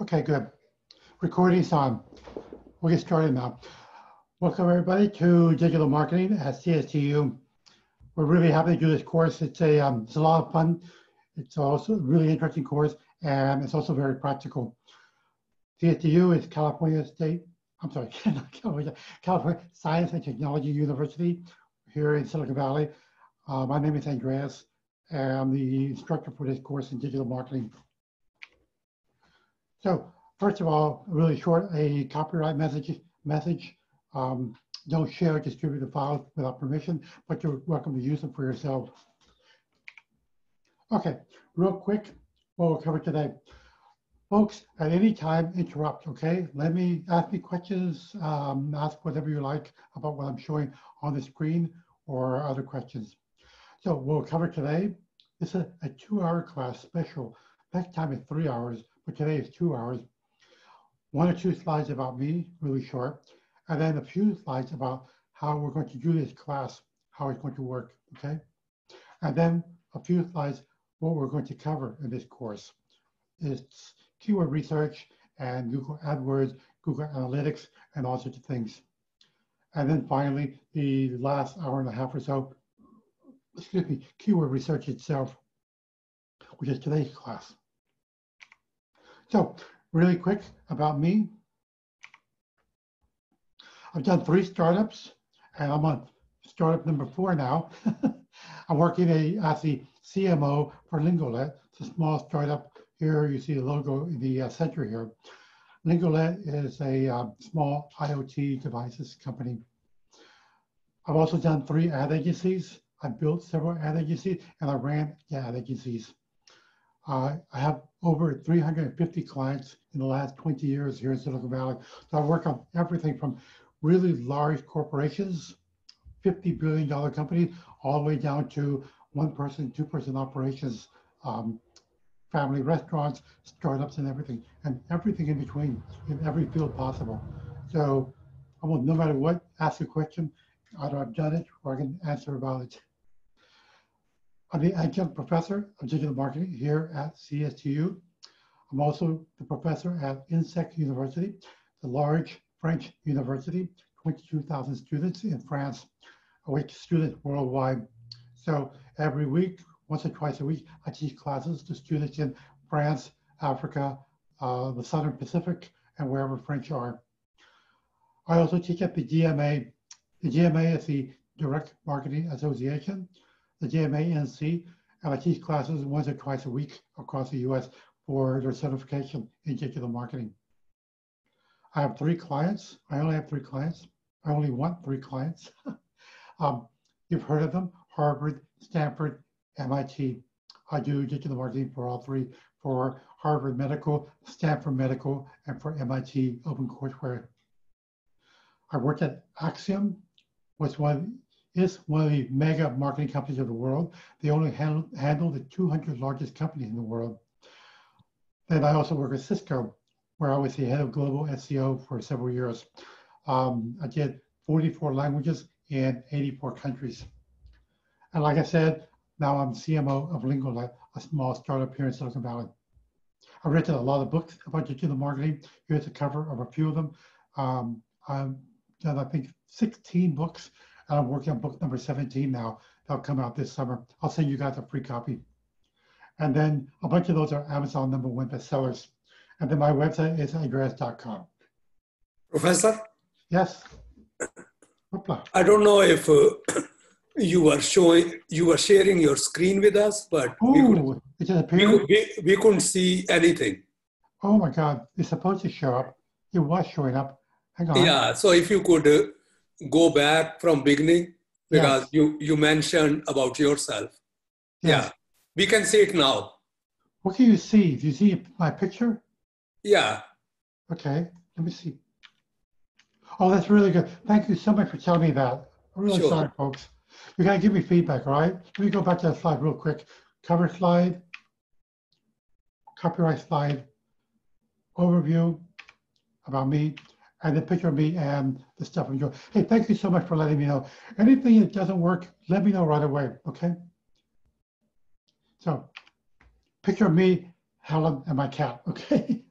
Okay, good. Recording's on. We'll get started now. Welcome everybody to digital marketing at CSTU. We're really happy to do this course. It's a, um, it's a lot of fun. It's also a really interesting course and it's also very practical. CSTU is California State, I'm sorry, California, California Science and Technology University here in Silicon Valley. Uh, my name is Andreas and I'm the instructor for this course in digital marketing. So first of all, really short, a copyright message. message. Um, don't share or distribute the files without permission, but you're welcome to use them for yourself. Okay, real quick, what we'll cover today. Folks, at any time, interrupt, okay? Let me, ask me questions, um, ask whatever you like about what I'm showing on the screen or other questions. So we'll cover today, this is a, a two hour class special. Next time is three hours but today is two hours. One or two slides about me, really short, and then a few slides about how we're going to do this class, how it's going to work, okay? And then a few slides what we're going to cover in this course. It's keyword research and Google AdWords, Google Analytics, and all sorts of things. And then finally, the last hour and a half or so, excuse me, keyword research itself, which is today's class. So really quick about me. I've done three startups and I'm on startup number four now. I'm working a, as the CMO for Lingolet. It's a small startup. Here you see the logo in the uh, center here. Lingolet is a uh, small IoT devices company. I've also done three ad agencies. I built several ad agencies and I ran ad agencies. Uh, I have over 350 clients in the last 20 years here in Silicon Valley. So I work on everything from really large corporations, $50 billion companies, all the way down to one person, two person operations, um, family restaurants, startups, and everything, and everything in between in every field possible. So almost no matter what, ask a question, either I've done it or I can answer about it. I'm the adjunct professor of digital marketing here at CSTU. I'm also the professor at INSEEC University, the large French university, 22,000 students in France, with students worldwide. So every week, once or twice a week, I teach classes to students in France, Africa, uh, the Southern Pacific, and wherever French are. I also teach at the DMA. The DMA is the Direct Marketing Association the JMA-NC, and I teach classes once or twice a week across the US for their certification in digital marketing. I have three clients. I only have three clients. I only want three clients. um, you've heard of them, Harvard, Stanford, MIT. I do digital marketing for all three, for Harvard Medical, Stanford Medical, and for MIT OpenCourseWare. I worked at Acxiom, was one is one of the mega marketing companies of the world. They only handle, handle the 200 largest companies in the world. Then I also work at Cisco, where I was the head of global SEO for several years. Um, I did 44 languages in 84 countries. And like I said, now I'm CMO of Lingolet, a small startup here in Silicon Valley. I've written a lot of books about digital marketing. Here's a cover of a few of them. Um, I've done, I think, 16 books I'm working on book number 17 now. That'll come out this summer. I'll send you guys a free copy. And then a bunch of those are Amazon number one bestsellers. And then my website is andreas.com. Professor? Yes. I don't know if uh, you were showing, you were sharing your screen with us, but Ooh, we, could, it we, we, we couldn't see anything. Oh my God, it's supposed to show up. It was showing up. Hang on. Yeah, so if you could uh, go back from beginning because yes. you you mentioned about yourself. Yes. Yeah, we can see it now. What can you see? Do you see my picture? Yeah. Okay, let me see. Oh, that's really good. Thank you so much for telling me that. I'm really sure. sorry, folks. You gotta give me feedback, all right? Let me go back to that slide real quick. Cover slide, copyright slide, overview about me and the picture of me and the stuff I'm doing. Hey, thank you so much for letting me know. Anything that doesn't work, let me know right away, okay? So, picture of me, Helen, and my cat, okay?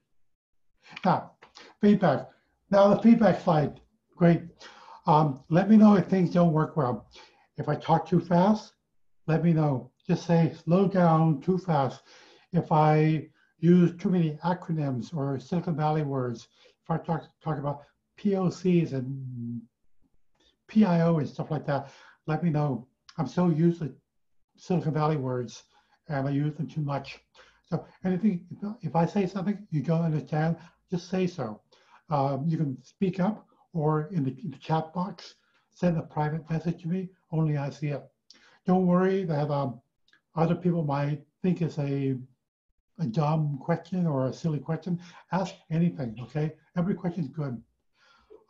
Now, feedback. Now the feedback slide, great. Um, let me know if things don't work well. If I talk too fast, let me know. Just say slow down too fast. If I use too many acronyms or Silicon Valley words, talk, talk about POCs and PIO and stuff like that, let me know. I'm so used to Silicon Valley words and I use them too much. So anything, if I say something you don't understand, just say so. Um, you can speak up or in the, in the, chat box, send a private message to me, only I see it. Don't worry that um, other people might think it's a, a dumb question or a silly question. Ask anything, okay? Every question is good.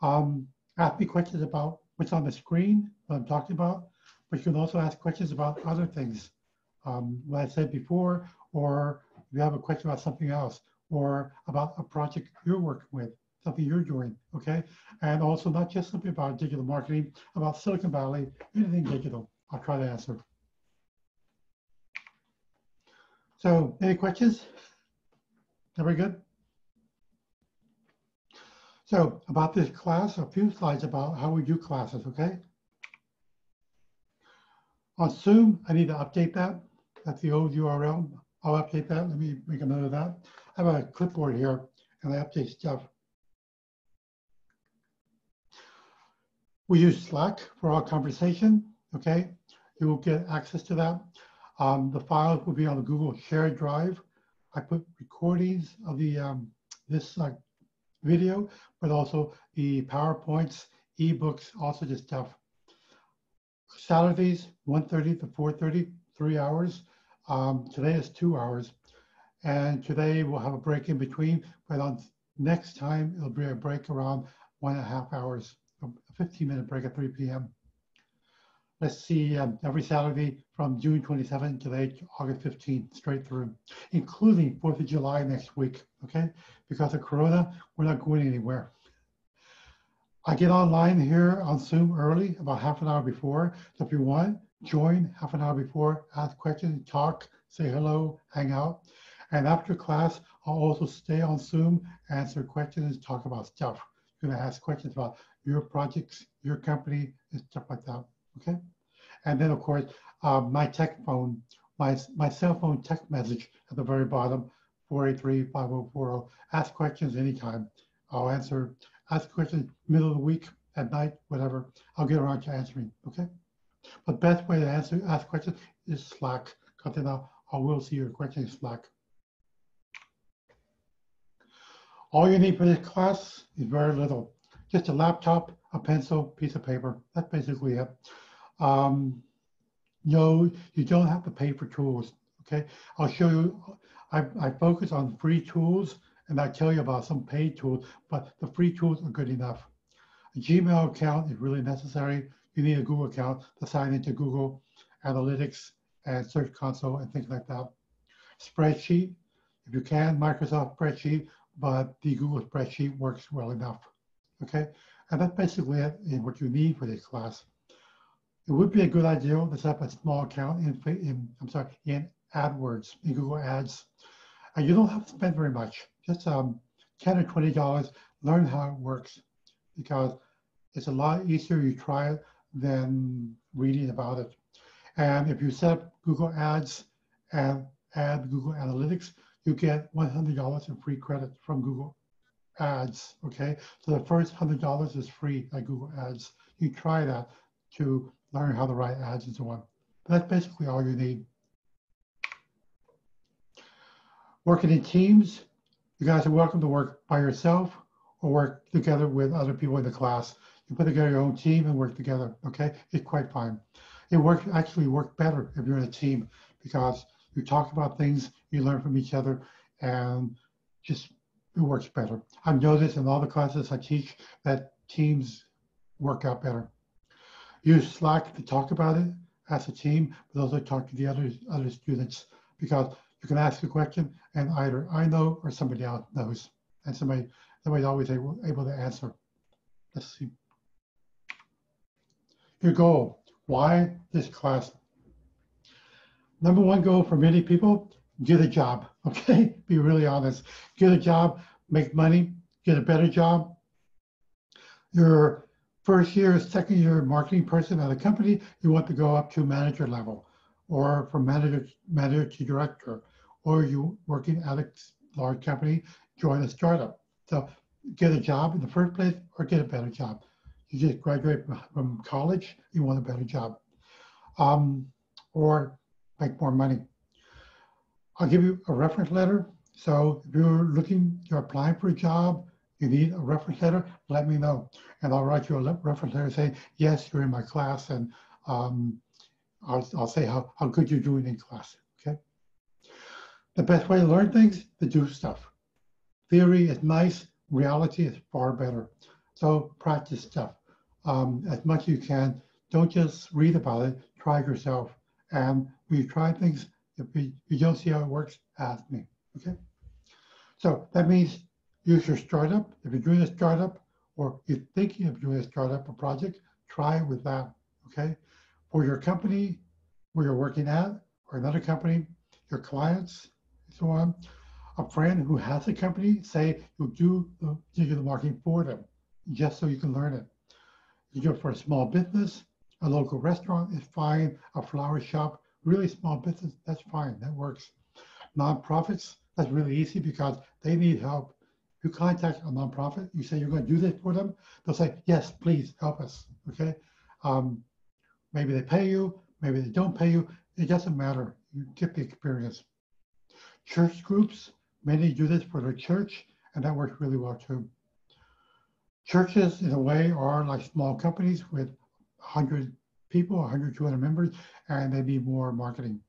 Um, ask me questions about what's on the screen, what I'm talking about, but you can also ask questions about other things. Um, what I said before, or if you have a question about something else, or about a project you're working with, something you're doing, okay? And also not just something about digital marketing, about Silicon Valley, anything digital. I'll try to answer. So any questions? Very good. So about this class, a few slides about how we do classes, okay? On Zoom, I need to update that. That's the old URL. I'll update that. Let me make a note of that. I have a clipboard here and I update stuff. We use Slack for our conversation, okay? You will get access to that. Um, the files will be on the Google Shared Drive. I put recordings of the um, this uh, video, but also the PowerPoints, eBooks, also just stuff. Saturdays, 1.30 to 4.30, three hours. Um, today is two hours. And today we'll have a break in between, but on next time, it'll be a break around one and a half hours, a 15 minute break at 3 p.m. Let's see, um, every Saturday from June 27th to August 15th, straight through, including 4th of July next week, okay? Because of Corona, we're not going anywhere. I get online here on Zoom early, about half an hour before. So if you want, join half an hour before, ask questions, talk, say hello, hang out. And after class, I'll also stay on Zoom, answer questions, talk about stuff. You're gonna ask questions about your projects, your company, and stuff like that, okay? And then of course, uh, my tech phone, my, my cell phone text message at the very bottom, 483-5040. Ask questions anytime. I'll answer, ask questions middle of the week, at night, whatever. I'll get around to answering, okay? But best way to answer, ask questions is Slack, because then I'll, I will see your question in Slack. All you need for this class is very little. Just a laptop, a pencil, piece of paper. That's basically it. Um, no, you don't have to pay for tools. Okay, I'll show you. I, I focus on free tools and I tell you about some paid tools, but the free tools are good enough. A Gmail account is really necessary. You need a Google account to sign into Google Analytics and Search Console and things like that. Spreadsheet, if you can, Microsoft Spreadsheet, but the Google spreadsheet works well enough. Okay, and that's basically it in what you need for this class. It would be a good idea to set up a small account in, in I'm sorry, in AdWords, in Google Ads. And you don't have to spend very much, just um, 10 or $20, learn how it works because it's a lot easier you try it than reading about it. And if you set up Google Ads and add Google Analytics, you get $100 in free credit from Google Ads. Okay, so the first $100 is free at Google Ads. You try that to learn how to write ads and so on. That's basically all you need. Working in teams, you guys are welcome to work by yourself or work together with other people in the class. You put together your own team and work together, okay? It's quite fine. It works actually work better if you're in a team because you talk about things, you learn from each other, and just it works better. I've noticed in all the classes I teach that teams work out better. Use Slack to talk about it as a team, but also talk to the other other students because you can ask a question and either I know or somebody else knows, and somebody somebody's always able, able to answer. Let's see. Your goal. Why this class? number one goal for many people, get a job, okay? Be really honest. Get a job, make money, get a better job. Your first year, second year marketing person at a company, you want to go up to manager level or from manager, manager to director, or you working at a large company, join a startup. So get a job in the first place or get a better job. You just graduate from college, you want a better job. Um, or make more money. I'll give you a reference letter. So if you're looking, you're applying for a job, you need a reference letter, let me know. And I'll write you a reference letter saying, yes, you're in my class. And um, I'll, I'll say how, how good you're doing in class, okay? The best way to learn things, to do stuff. Theory is nice, reality is far better. So practice stuff um, as much as you can. Don't just read about it, try it yourself. And when you try things, if you don't see how it works, ask me, okay? So that means use your startup. If you're doing a startup or you're thinking of doing a startup or project, try with that, okay? For your company where you're working at or another company, your clients, so on, a friend who has a company, say you'll do the digital marketing for them, just so you can learn it. You do it for a small business, a local restaurant is fine, a flower shop, really small business, that's fine, that works. Nonprofits, that's really easy because they need help. You contact a nonprofit, you say you're going to do this for them, they'll say, yes, please help us, okay? Um, maybe they pay you, maybe they don't pay you, it doesn't matter, you get the experience. Church groups, Many do this for their church, and that works really well too. Churches, in a way, are like small companies with 100 people, 100, 200 members, and they need more marketing.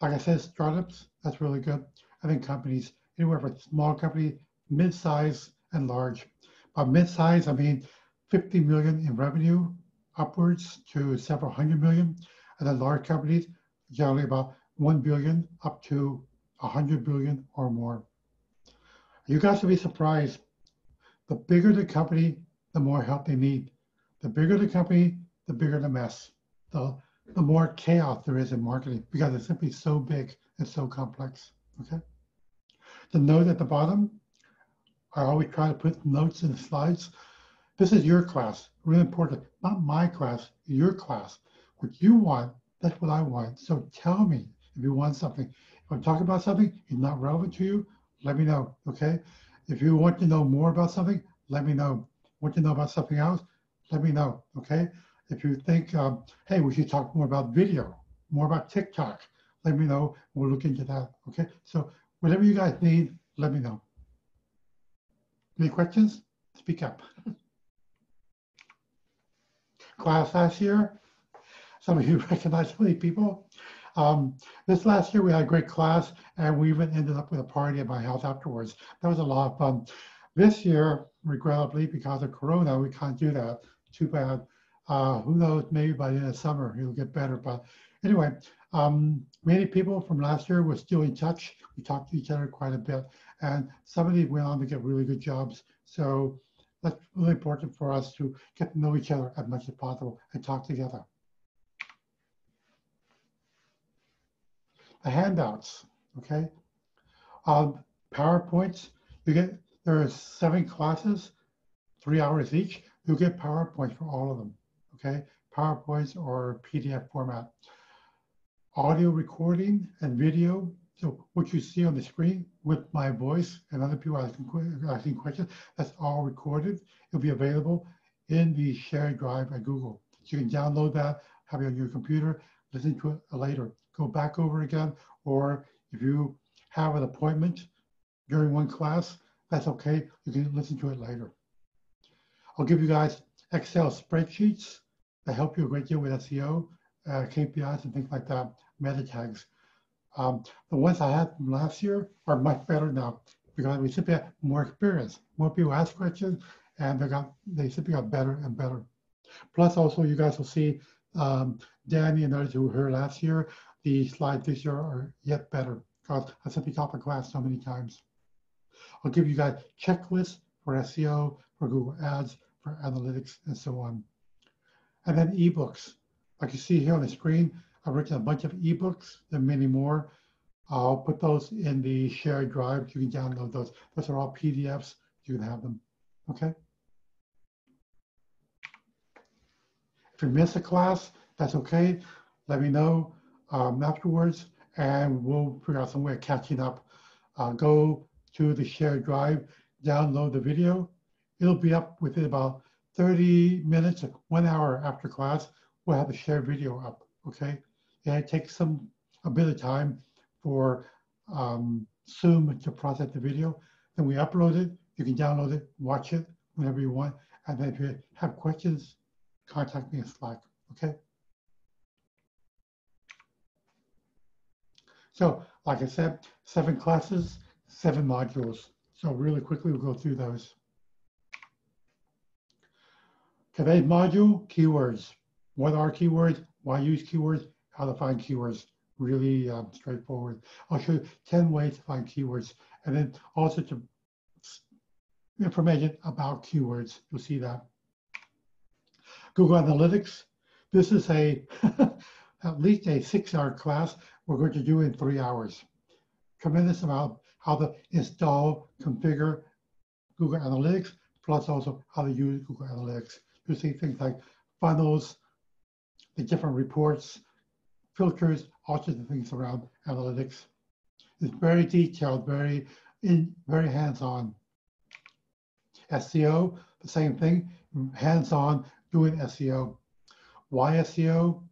Like I said, startups, that's really good. I think companies, anywhere from small company, mid-size, and large. By mid-size, I mean 50 million in revenue upwards to several hundred million. And then large companies, generally about 1 billion up to 100 billion or more. You guys will be surprised. The bigger the company, the more help they need. The bigger the company, the bigger the mess. The, the more chaos there is in marketing because it's simply so big and so complex. Okay. The note at the bottom, I always try to put notes in the slides. This is your class, really important. Not my class, your class. What you want, that's what I want. So tell me if you want something. If I'm talking about something, it's not relevant to you, let me know, okay? If you want to know more about something, let me know. Want to know about something else, let me know, okay? If you think, um, hey, we should talk more about video, more about TikTok, let me know. We'll look into that, okay? So whatever you guys need, let me know. Any questions? Speak up. Class last year, some of you recognize many people. Um, this last year we had a great class and we even ended up with a party at my house afterwards. That was a lot of fun. This year, regrettably, because of Corona, we can't do that. Too bad. Uh, who knows, maybe by the end of summer it'll get better. But anyway, um, many people from last year were still in touch. We talked to each other quite a bit and some of these went on to get really good jobs. So that's really important for us to get to know each other as much as possible and talk together. the handouts, okay? Um, PowerPoints, you get, there are seven classes, three hours each. You'll get PowerPoints for all of them, okay? PowerPoints or PDF format. Audio recording and video. So what you see on the screen with my voice and other people asking, asking questions, that's all recorded. It'll be available in the shared drive at Google. So you can download that, have it on your computer, listen to it later go back over again, or if you have an appointment during one class, that's okay. You can listen to it later. I'll give you guys Excel spreadsheets that help you a great deal with SEO, uh, KPIs, and things like that, meta tags. Um, the ones I had from last year are much better now because we simply have more experience. More people ask questions and they got they simply got better and better. Plus also you guys will see um, Danny and others who were here last year, the slides this year are yet better because I simply taught the class so many times. I'll give you guys checklists for SEO, for Google Ads, for analytics, and so on. And then ebooks. Like you see here on the screen, I've written a bunch of ebooks and many more. I'll put those in the shared drive. You can download those. Those are all PDFs you can have them. Okay. If you miss a class, that's okay. Let me know um, afterwards, and we'll figure out some way of catching up. Uh, go to the shared drive, download the video. It'll be up within about 30 minutes, one hour after class. We'll have the shared video up. Okay. It takes some a bit of time for um, Zoom to process the video. Then we upload it. You can download it, watch it whenever you want. And then if you have questions, contact me in Slack. Okay. So, like I said, seven classes, seven modules. So really quickly, we'll go through those. Today's module, keywords. What are keywords? Why use keywords? How to find keywords. Really um, straightforward. I'll show you 10 ways to find keywords and then also to information about keywords. You'll see that. Google Analytics. This is a at least a six-hour class we're going to do in three hours. Tremendous amount how to install, configure Google Analytics, plus also how to use Google Analytics. You'll see things like funnels, the different reports, filters, all sorts of things around analytics. It's very detailed, very in, very hands-on. SEO, the same thing, hands-on doing SEO. Why SEO?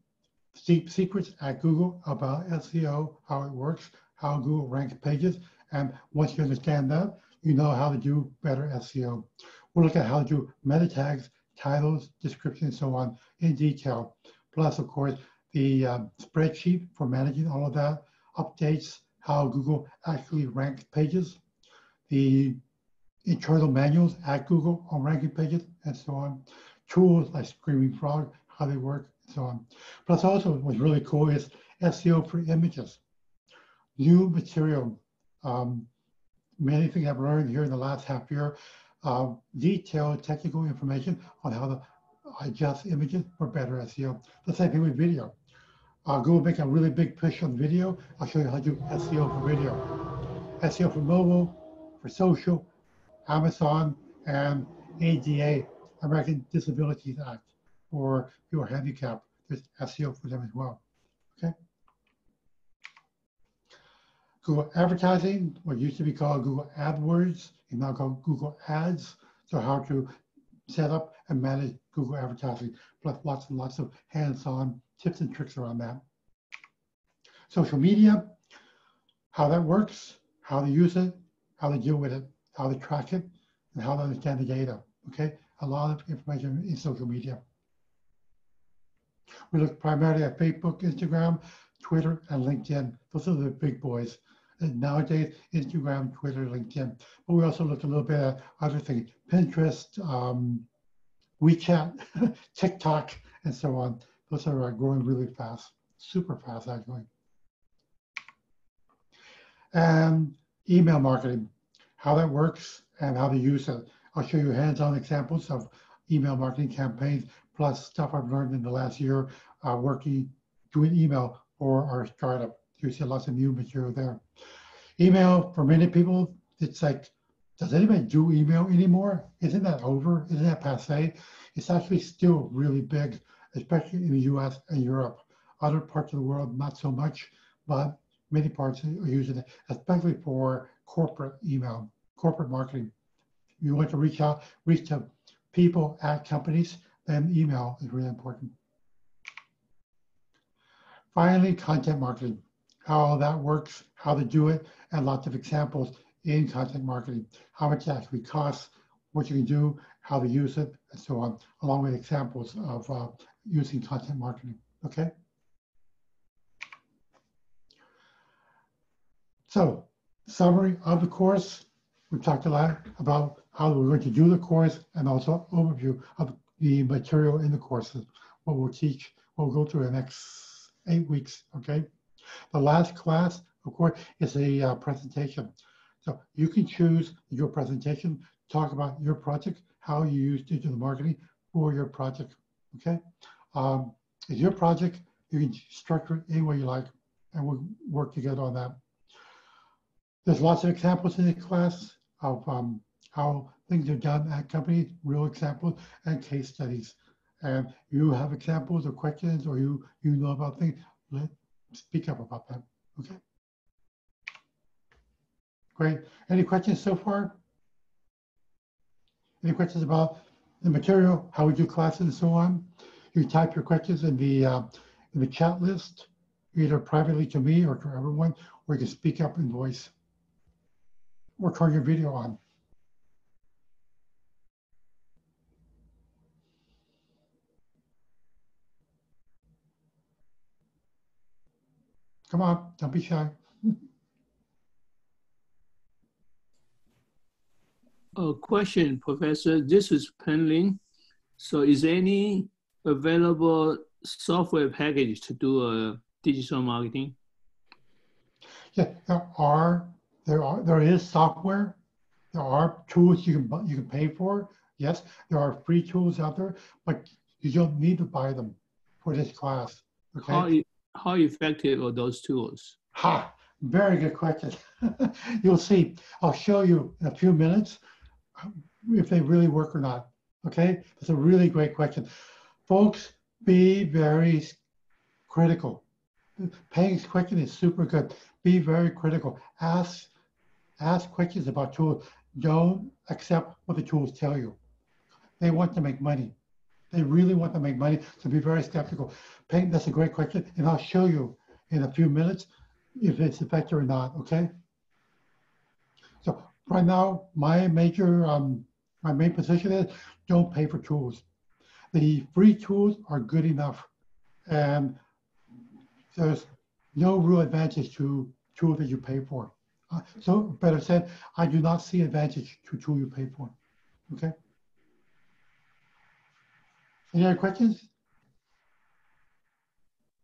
Deep secrets at Google about SEO, how it works, how Google ranks pages, and once you understand that, you know how to do better SEO. We'll look at how to do meta tags, titles, descriptions, so on in detail. Plus, of course, the um, spreadsheet for managing all of that, updates, how Google actually ranks pages, the internal manuals at Google on ranking pages, and so on. Tools like Screaming Frog, how they work, and so on. Plus, also, what's really cool is SEO for images. New material, um, many things I've learned here in the last half year, uh, detailed technical information on how to adjust images for better SEO. The same thing with video. Uh, Google make a really big push on video. I'll show you how to do SEO for video. SEO for mobile, for social, Amazon, and ADA, American Disabilities Act, for people handicapped. There's SEO for them as well. Okay. Google Advertising, what used to be called Google AdWords, is now called Google Ads. So how to set up and manage Google Advertising, plus lots and lots of hands-on tips and tricks around that. Social media, how that works, how to use it, how to deal with it, how to track it, and how to understand the data. Okay, a lot of information in social media. We look primarily at Facebook, Instagram, Twitter, and LinkedIn. Those are the big boys. And nowadays, Instagram, Twitter, LinkedIn. But we also look a little bit at other things, Pinterest, um, WeChat, TikTok, and so on. Those are uh, growing really fast, super fast actually. And email marketing, how that works and how to use it. I'll show you hands-on examples of email marketing campaigns, plus stuff I've learned in the last year uh, working, doing email for our startup. You see lots of new material there. Email, for many people, it's like, does anybody do email anymore? Isn't that over? Isn't that passe? It's actually still really big, especially in the US and Europe. Other parts of the world, not so much, but many parts are using it, especially for corporate email, corporate marketing. If You want to reach out, reach to people at companies, then email is really important. Finally, content marketing, how that works, how to do it, and lots of examples in content marketing, how much it actually costs, what you can do, how to use it, and so on, along with examples of uh, using content marketing, okay? So, summary of the course, we talked a lot about how we're going to do the course and also overview of the material in the courses, what we'll teach, what we'll go through the next eight weeks, okay? The last class, of course, is a uh, presentation. So you can choose your presentation, talk about your project, how you use digital marketing for your project, okay? Um, it's your project, you can structure it any way you like, and we'll work together on that. There's lots of examples in the class of um, how things are done at companies, real examples, and case studies. And you have examples or questions, or you you know about things, let speak up about them. Okay. Great. Any questions so far? Any questions about the material, how we do classes, and so on? You type your questions in the uh, in the chat list, either privately to me or to everyone, or you can speak up in voice or turn your video on. Come on, don't be shy. A question, Professor. This is Penling. So is any available software package to do a digital marketing? Yeah, there are there are there is software. There are tools you can you can pay for. Yes, there are free tools out there, but you don't need to buy them for this class. Okay. How, how effective are those tools? Ha! Very good question. You'll see. I'll show you in a few minutes if they really work or not. Okay, that's a really great question. Folks, be very critical. Peng's question is super good. Be very critical. Ask ask questions about tools. Don't accept what the tools tell you. They want to make money. They really want to make money, so be very skeptical. Peng, that's a great question, and I'll show you in a few minutes if it's effective or not, okay? Right now, my major, um, my main position is don't pay for tools. The free tools are good enough, and there's no real advantage to tool that you pay for. Uh, so better said, I do not see advantage to tool you pay for, okay? Any other questions?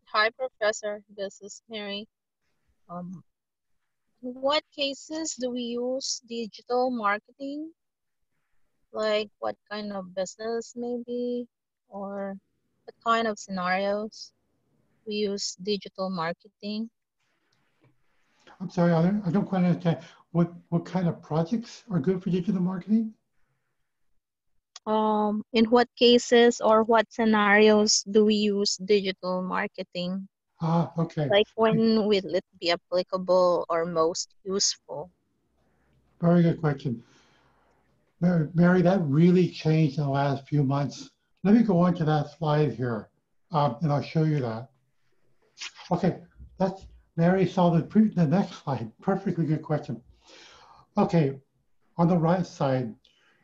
Hi, Professor. This is Mary. Um, what cases do we use digital marketing? Like what kind of business maybe, or what kind of scenarios we use digital marketing? I'm sorry, I don't, I don't quite understand. What, what kind of projects are good for digital marketing? um, in what cases or what scenarios do we use digital marketing? Ah, okay. Like when will it be applicable or most useful? Very good question. Mary, Mary, that really changed in the last few months. Let me go on to that slide here, um, and I'll show you that. Okay, that's Mary saw the, pre the next slide. Perfectly good question. Okay, on the right side,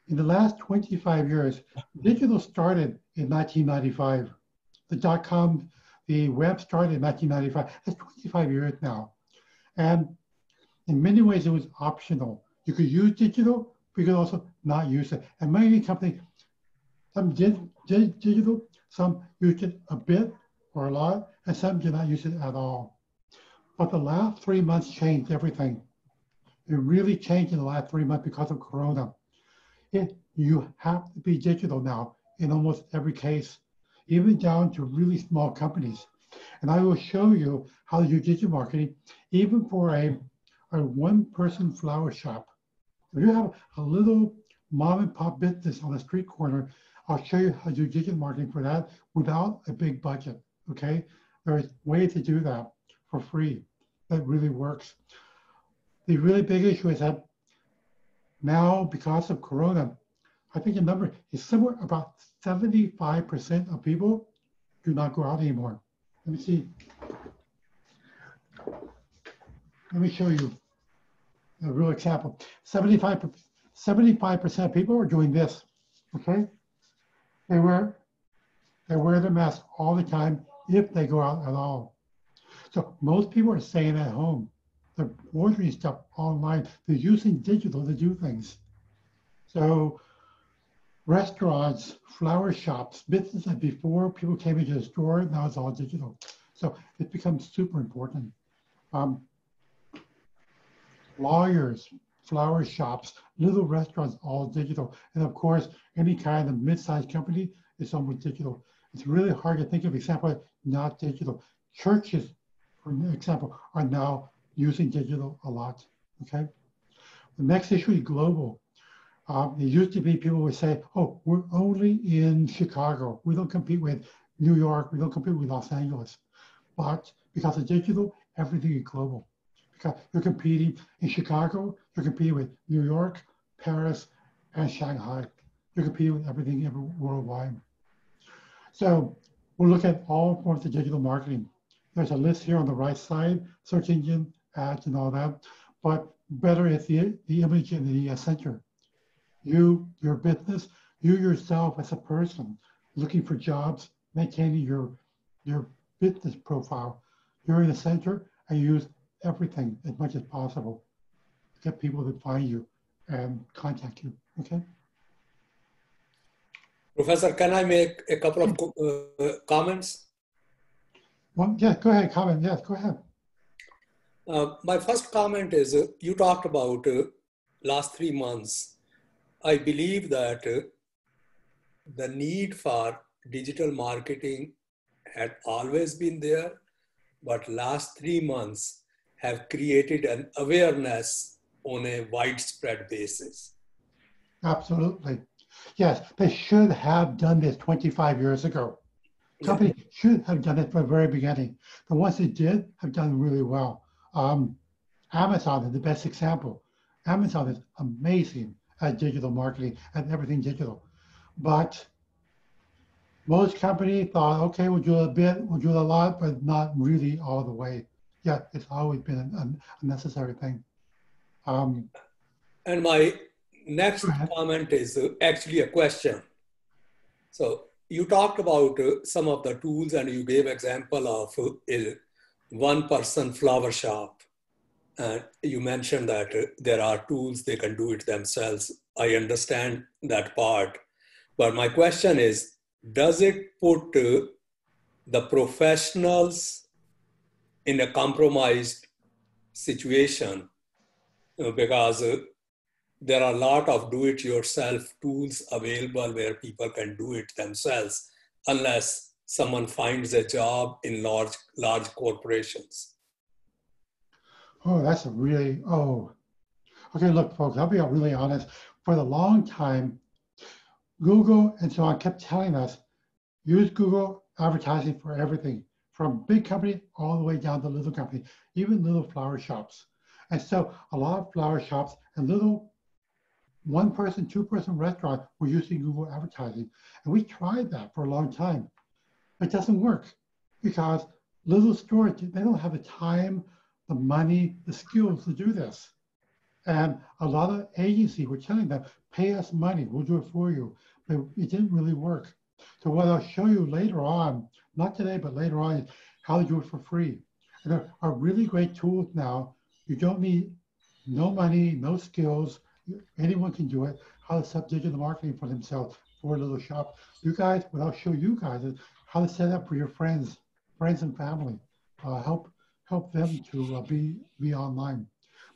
in the last 25 years, digital started in 1995. The dot com, the web started in 1995. That's 25 years now. And in many ways, it was optional. You could use digital, but you could also not use it. And many companies, some did, did digital, some used it a bit or a lot, and some did not use it at all. But the last three months changed everything. It really changed in the last three months because of Corona it, you have to be digital now in almost every case, even down to really small companies. And I will show you how to do digital marketing, even for a, a one person flower shop. If you have a little mom and pop business on a street corner, I'll show you how to do digital marketing for that without a big budget. Okay. There's ways to do that for free that really works. The really big issue is that now, because of Corona, I think the number is somewhere about 75% of people do not go out anymore. Let me see. Let me show you a real example. 75, 75% of people are doing this, okay? They wear, they wear the mask all the time if they go out at all. So most people are staying at home. They're ordering stuff online. They're using digital to do things. So restaurants, flower shops, business that before people came into the store, now it's all digital. So it becomes super important. Um, lawyers, flower shops, little restaurants, all digital. And of course, any kind of mid-sized company is almost digital. It's really hard to think of example not digital. Churches, for example, are now using digital a lot, okay? The next issue is global. Um, it used to be people would say, oh, we're only in Chicago. We don't compete with New York. We don't compete with Los Angeles. But because of digital, everything is global. Because you're competing in Chicago, you're competing with New York, Paris, and Shanghai. You're competing with everything every, worldwide. So we'll look at all forms of digital marketing. There's a list here on the right side, search engine, ads, and all that. But better is the, the image in the uh, center. You, your business, you yourself as a person looking for jobs, maintaining your, your business profile. You're in the center and use everything as much as possible to get people to find you and contact you. Okay. Professor, can I make a couple of uh, comments? Well, yeah, go ahead. Comment. Yes, go ahead. Uh, my first comment is uh, you talked about uh, last three months. I believe that uh, the need for digital marketing had always been there, but last three months have created an awareness on a widespread basis. Absolutely. Yes, they should have done this 25 years ago. Company should have done it from the very beginning. The ones that did have done really well. Um, Amazon is the best example. Amazon is amazing at digital marketing and everything digital. But most companies thought, okay, we'll do a bit, we'll do a lot, but not really all the way. Yeah, it's always been a, necessary thing. Um, and my next comment is actually a question. So you talked about uh, some of the tools and you gave example of uh, a one person flower shop. And you mentioned that uh, there are tools they can do it themselves. I understand that part. But my question is, does it put uh, the professionals in a compromised situation? Uh, because uh, there are a lot of do-it-yourself tools available where people can do it themselves unless someone finds a job in large large corporations oh that's a really oh okay look folks i'll be really honest for the long time google and so on kept telling us use google advertising for everything from big company all the way down to little company even little flower shops and so a lot of flower shops and little one person, two person restaurant were using Google advertising. And we tried that for a long time. It doesn't work because little stores, they don't have the time, the money, the skills to do this. And a lot of agencies were telling them, pay us money, we'll do it for you. But it didn't really work. So what I'll show you later on, not today, but later on, is how to do it for free. And there are really great tools now. You don't need no money, no skills, anyone can do it. How to set up digital marketing for themselves for a little shop. You guys, what I'll show you guys is how to set up for your friends, friends and family. Uh, help help them to uh, be be online.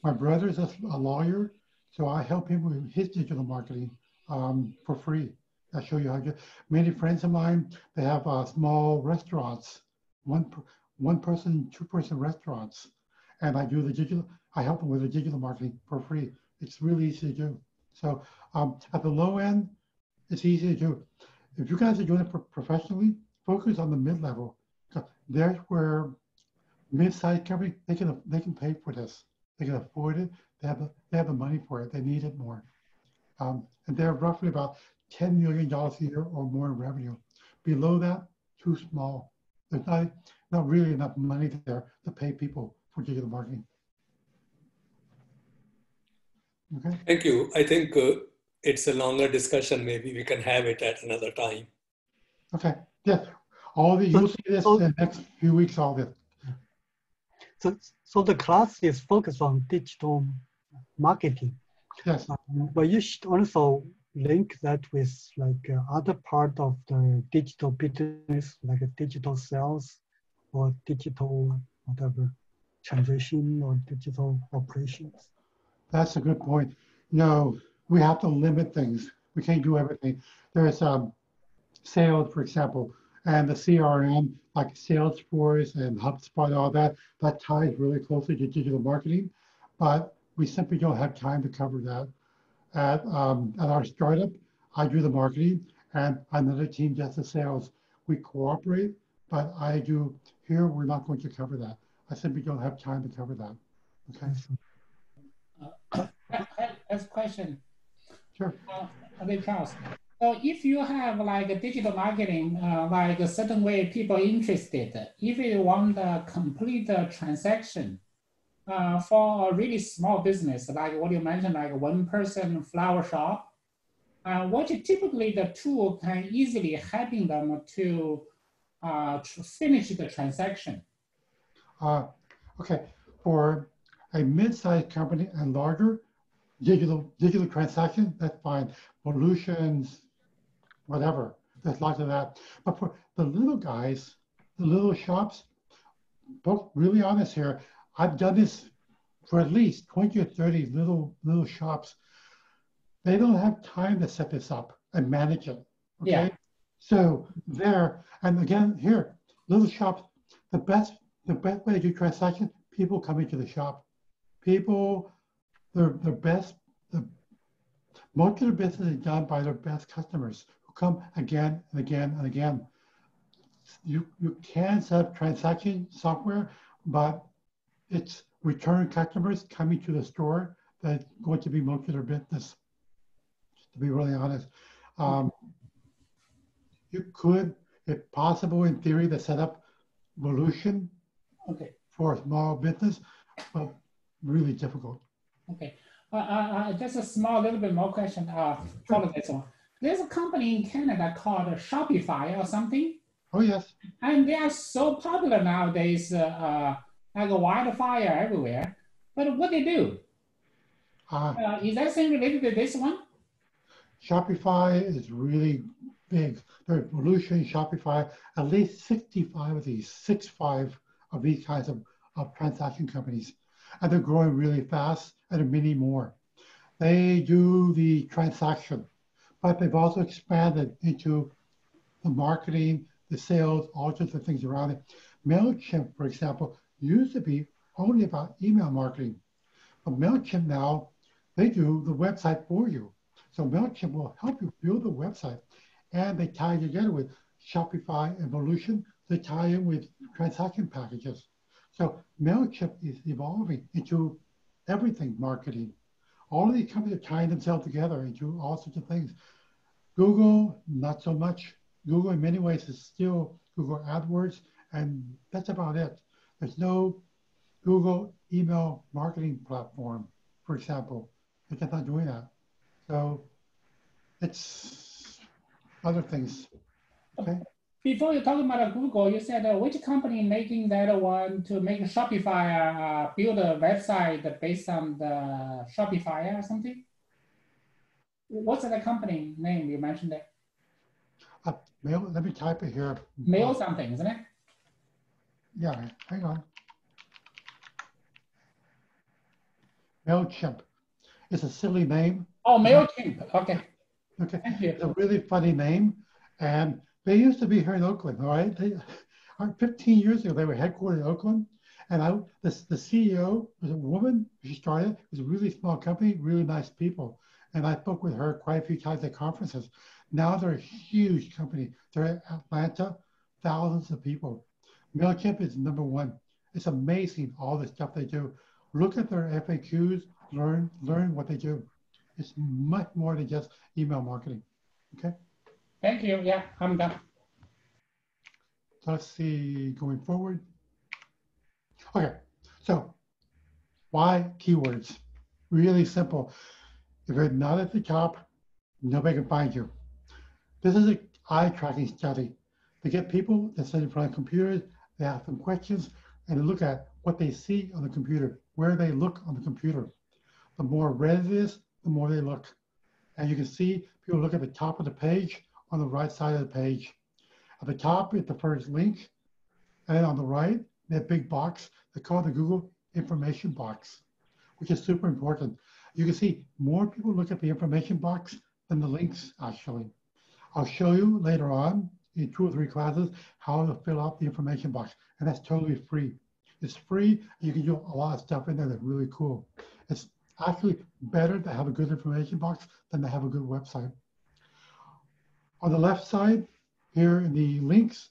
My brother is a, a, lawyer, so I help him with his digital marketing um, for free. I'll show you how to. Many friends of mine, they have uh, small restaurants, one one person, two person restaurants, and I do the digital. I help them with the digital marketing for free. It's really easy to do. So um, at the low end, it's easy to do. If you guys are doing it professionally, focus on the mid-level. There's where mid-sized company they can they can pay for this. They can afford it. They have the, they have the money for it. They need it more. Um, and they're roughly about $10 million a year or more in revenue. Below that, too small. There's not, not really enough money there to pay people for digital marketing. Okay. Thank you. I think uh, it's a longer discussion. Maybe we can have it at another time. Okay. Yeah. All the you'll see this in the next few weeks. All this. So, so the class is focused on digital marketing. Yes. Um, but you should also link that with like uh, other part of the digital business, like digital sales or digital whatever transition or digital operations. That's a good point. No, we have to limit things. We can't do everything. There's um, sales, for example, and the CRM, like Salesforce and HubSpot all that, that ties really closely to digital marketing, but we simply don't have time to cover that. at, um, at our startup, I do the marketing and another team does the sales. We cooperate, but I do, here, we're not going to cover that. I simply don't have time to cover that. Okay, I have a question. sure. Uh, with Charles. So if you have like a digital marketing, uh, like a certain way people interested, if you want to complete the transaction uh, for a really small business, like what you mentioned, like one person flower shop, uh, what typically the tool can easily helping them to uh, finish the transaction. Uh, okay, for a mid-sized company and larger, digital digital transaction, that's fine. Solutions, whatever, there's lots of that. But for the little guys, the little shops, both really honest here, I've done this for at least 20 or 30 little little shops. They don't have time to set this up and manage it. Okay. Yeah. So there, and again, here, little shops, the best the best way to do transaction, people come into the shop. People, their their best, the most of their business is done by their best customers come again and again and again. You you can set up transaction software, but it's return customers coming to the store that's going to be most of their business. To be really honest, um, you could, if possible, in theory, to set up Volusion Okay. for a small business, but really difficult. Okay. Uh, uh, uh, just a small, little bit more question. Uh, follow this one. There's a company in Canada called Shopify or something, Oh yes, and they are so popular nowadays, uh, uh, like a wildfire everywhere. But what they do? uh, Uh, is that thing related to this one? Shopify is really big. There's Volusion, Shopify, at least 65 of these, six five of these kinds of, of transaction companies. And they're growing really fast and many more. They do the transaction, but they've also expanded into the marketing, the sales, all sorts of things around it. MailChimp, for example, used to be only about email marketing. But MailChimp now, they do the website for you. So MailChimp will help you build the website and they tie together with Shopify Volusion. They tie in with transaction packages. So MailChimp is evolving into everything marketing. All of these companies are tying themselves together into all sorts of things. Google, not so much. Google, in many ways, is still Google AdWords, and that's about it. There's no Google email marketing platform, for example. It's not doing that. So it's other things. Okay. Before you talk about Google, you said uh, which company making that one to make Shopify uh, build a website based on the Shopify or something? What's the company name you mentioned? It? Uh, mail, let me type it here. Mail something, isn't it? Yeah, hang on. MailChimp. It's a silly name. Oh, MailChimp. Okay, Okay. thank you. It's a really funny name. And they used to be here in Oakland, all right? They, uh, 15 years ago, they were headquartered in Oakland. And I, this, the CEO was a woman. She started, it was a really small company, really nice people. And I spoke with her quite a few times at conferences. Now they're a huge company. They're in Atlanta, thousands of people. MailChimp is number one. It's amazing all the stuff they do. Look at their FAQs, learn, learn what they do. It's much more than just email marketing. Okay. Thank you. Yeah, I'm done. Let's see, going forward. Okay, so why keywords? Really simple. If you're not at the top, nobody can find you. This is an eye tracking study. They get people that sit in front of computers, they ask them questions, and they look at what they see on the computer, where they look on the computer. The more red it is, the more they look. And you can see people look at the top of the page on the right side of the page. At the top is the first link, and on the right, that big box, they call the Google information box, which is super important. You can see more people look at the information box than the links actually. I'll show you later on in two or three classes how to fill out the information box, and that's totally free. It's free, you can do a lot of stuff in there that's really cool. It's actually better to have a good information box than to have a good website. On the left side, here in the links,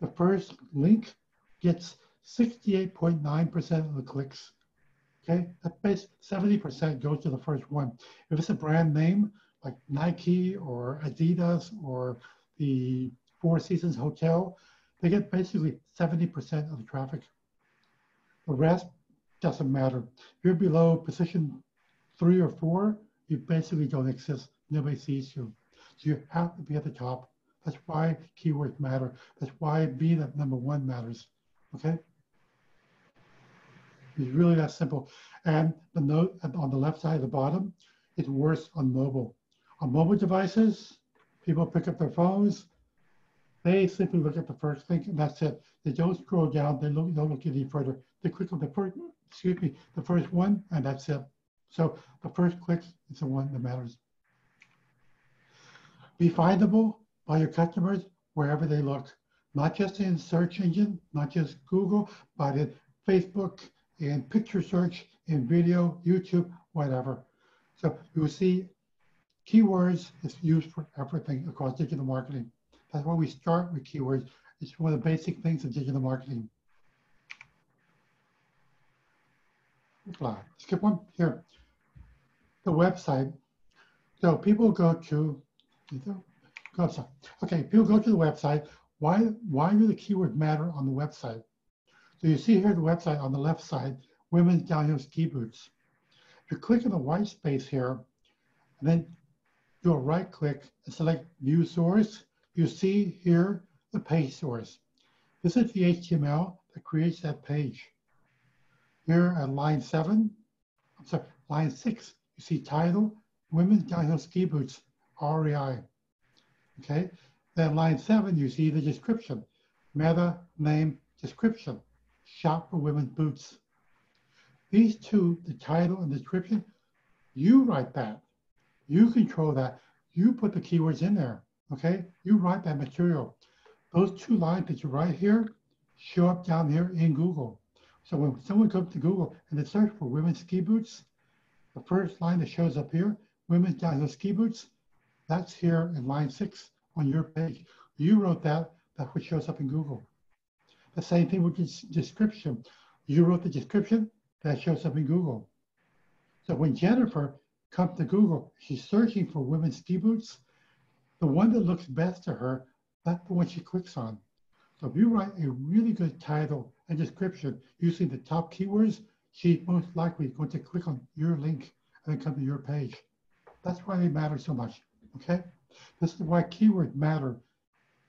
the first link gets 68.9% of the clicks. Okay, that base 70% goes to the first one. If it's a brand name like Nike or Adidas or the Four Seasons Hotel, they get basically 70% of the traffic. The rest doesn't matter. If you're below position three or four, you basically don't exist. Nobody sees you. You have to be at the top. That's why keywords matter. That's why being at number one matters. Okay? It's really that simple. And the note on the left side of the bottom, it's worse on mobile. On mobile devices, people pick up their phones, they simply look at the first thing and that's it. They don't scroll down, they don't, don't look any further. They click on the first, excuse me, the first one and that's it. So the first click is the one that matters. Be findable by your customers wherever they look, not just in search engine, not just Google, but in Facebook, in picture search, in video, YouTube, whatever. So you will see keywords is used for everything across digital marketing. That's why we start with keywords. It's one of the basic things of digital marketing. Slide. Skip one here. The website. So people go to, go. Okay, people go to the website. Why, why do the keywords matter on the website? So you see here the website on the left side, women's downhill ski boots. If you click on the white space here, and then do a right click and select view source, you see here the page source. This is the HTML that creates that page. Here at line seven, I'm sorry, line six, you see title, women's downhill ski boots, REI. Okay, then line seven, you see the description, meta name description, shop for women's boots. These two, the title and description, you write that. You control that. You put the keywords in there okay? You write that material. Those two lines that you write here show up down here in Google. So when someone comes to Google and they search for women's ski boots, the first line that shows up here, women's downhill ski boots, that's here in line six on your page. You wrote that, that's what shows up in Google. The same thing with the description. You wrote the description, that shows up in Google. So when Jennifer comes to Google, she's searching for women's ski boots, the one that looks best to her, that's the one she clicks on. So if you write a really good title and description using the top keywords, she's most likely going to click on your link and come to your page. That's why they matter so much, okay? This is why keywords matter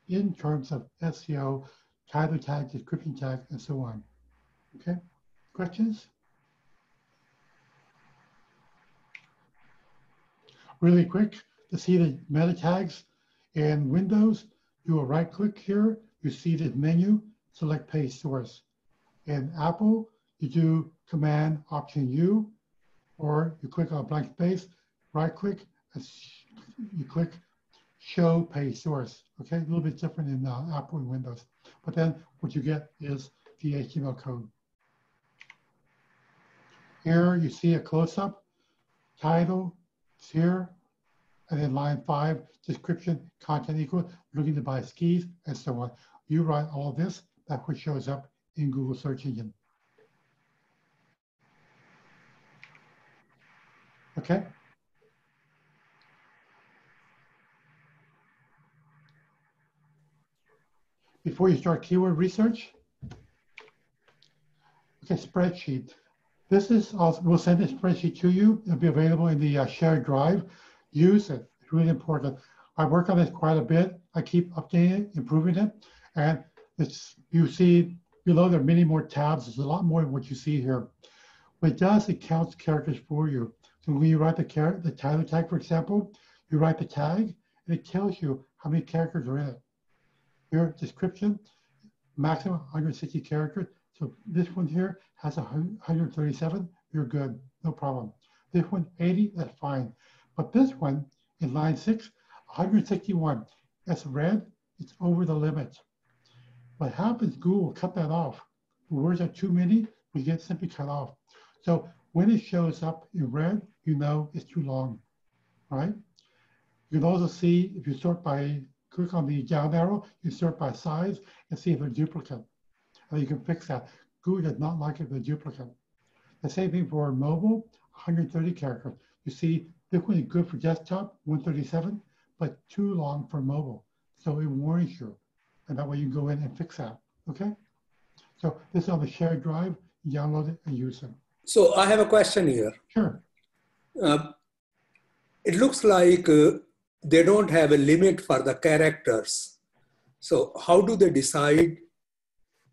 in terms of SEO, title tag, description tag, and so on. Okay, questions? Really quick, to see the meta tags in Windows, do a right click here, you see the menu, select page source. In Apple, you do Command Option U, or you click on blank space, right click, and you click show page source. Okay, a little bit different in uh, Apple and Windows. But then what you get is the HTML code. Here you see a close-up, title, it's here, and then line five, description, content equal, looking to buy skis, and so on. You write all this, that what shows up in Google search engine. Okay. Before you start keyword research, okay, spreadsheet. This is we'll send a spreadsheet to you. It'll be available in the uh, shared drive use it. It's really important. I work on this quite a bit. I keep updating it, improving it. And it's you see below there are many more tabs. There's a lot more than what you see here. What it does, it counts characters for you. So when you write the char the title tag, for example, you write the tag and it tells you how many characters are in it. Here, description, maximum 160 characters. So this one here has 137, you're good, no problem. This one, 80, that's fine. But this one in line six, 161, that's red, it's over the limit. What happens, Google will cut that off. The words are too many, we get simply cut off. So when it shows up in red, you know it's too long, right? You can also see if you sort by, click on the down arrow, you sort by size and see if they're duplicate. And you can fix that. Google does not like it if they're duplicate. The same thing for mobile, 130 characters. You see, this one is good for desktop, 137, but too long for mobile. So it warns you. And that way you go in and fix that, okay? So this is on the shared drive, download it and use it. So I have a question here. Sure. Uh, it looks like uh, they don't have a limit for the characters. So how do they decide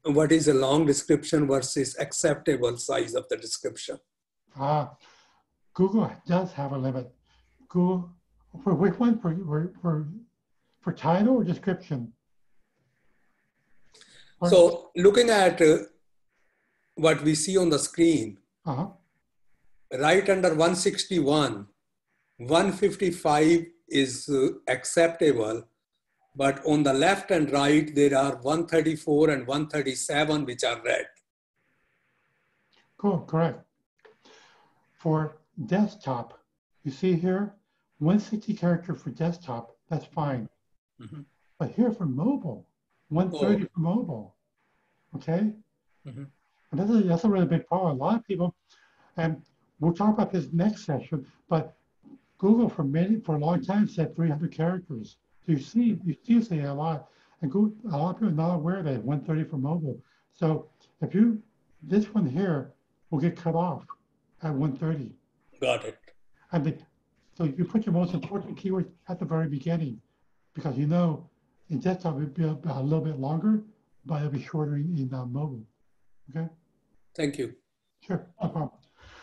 what is a long description versus acceptable size of the description? Ah, Google does have a limit. Google, for which one? For, for, for, title or description? Or- So looking at uh, what we see on the screen, Uh-huh. right under 161, 155 is uh, acceptable, but on the left and right, there are 134 and 137, which are red. Cool, correct. For desktop, you see here, 160 character for desktop, that's fine. Mhm. But here for mobile, 130 for mobile, okay? Mhm. And that's a, that's a really big problem. A lot of people, and we'll talk about this next session, but Google for many, for a long time said 300 characters. So you see, you still see a lot. And Google, a lot of people are not aware that 130 for mobile. So if you, this one here will get cut off at 130. Got it. And the, so you put your most important keywords at the very beginning because you know in desktop it'll be a, a little bit longer, but it'll be shorter in, in uh, mobile. Okay, Thank you. sure, no problem.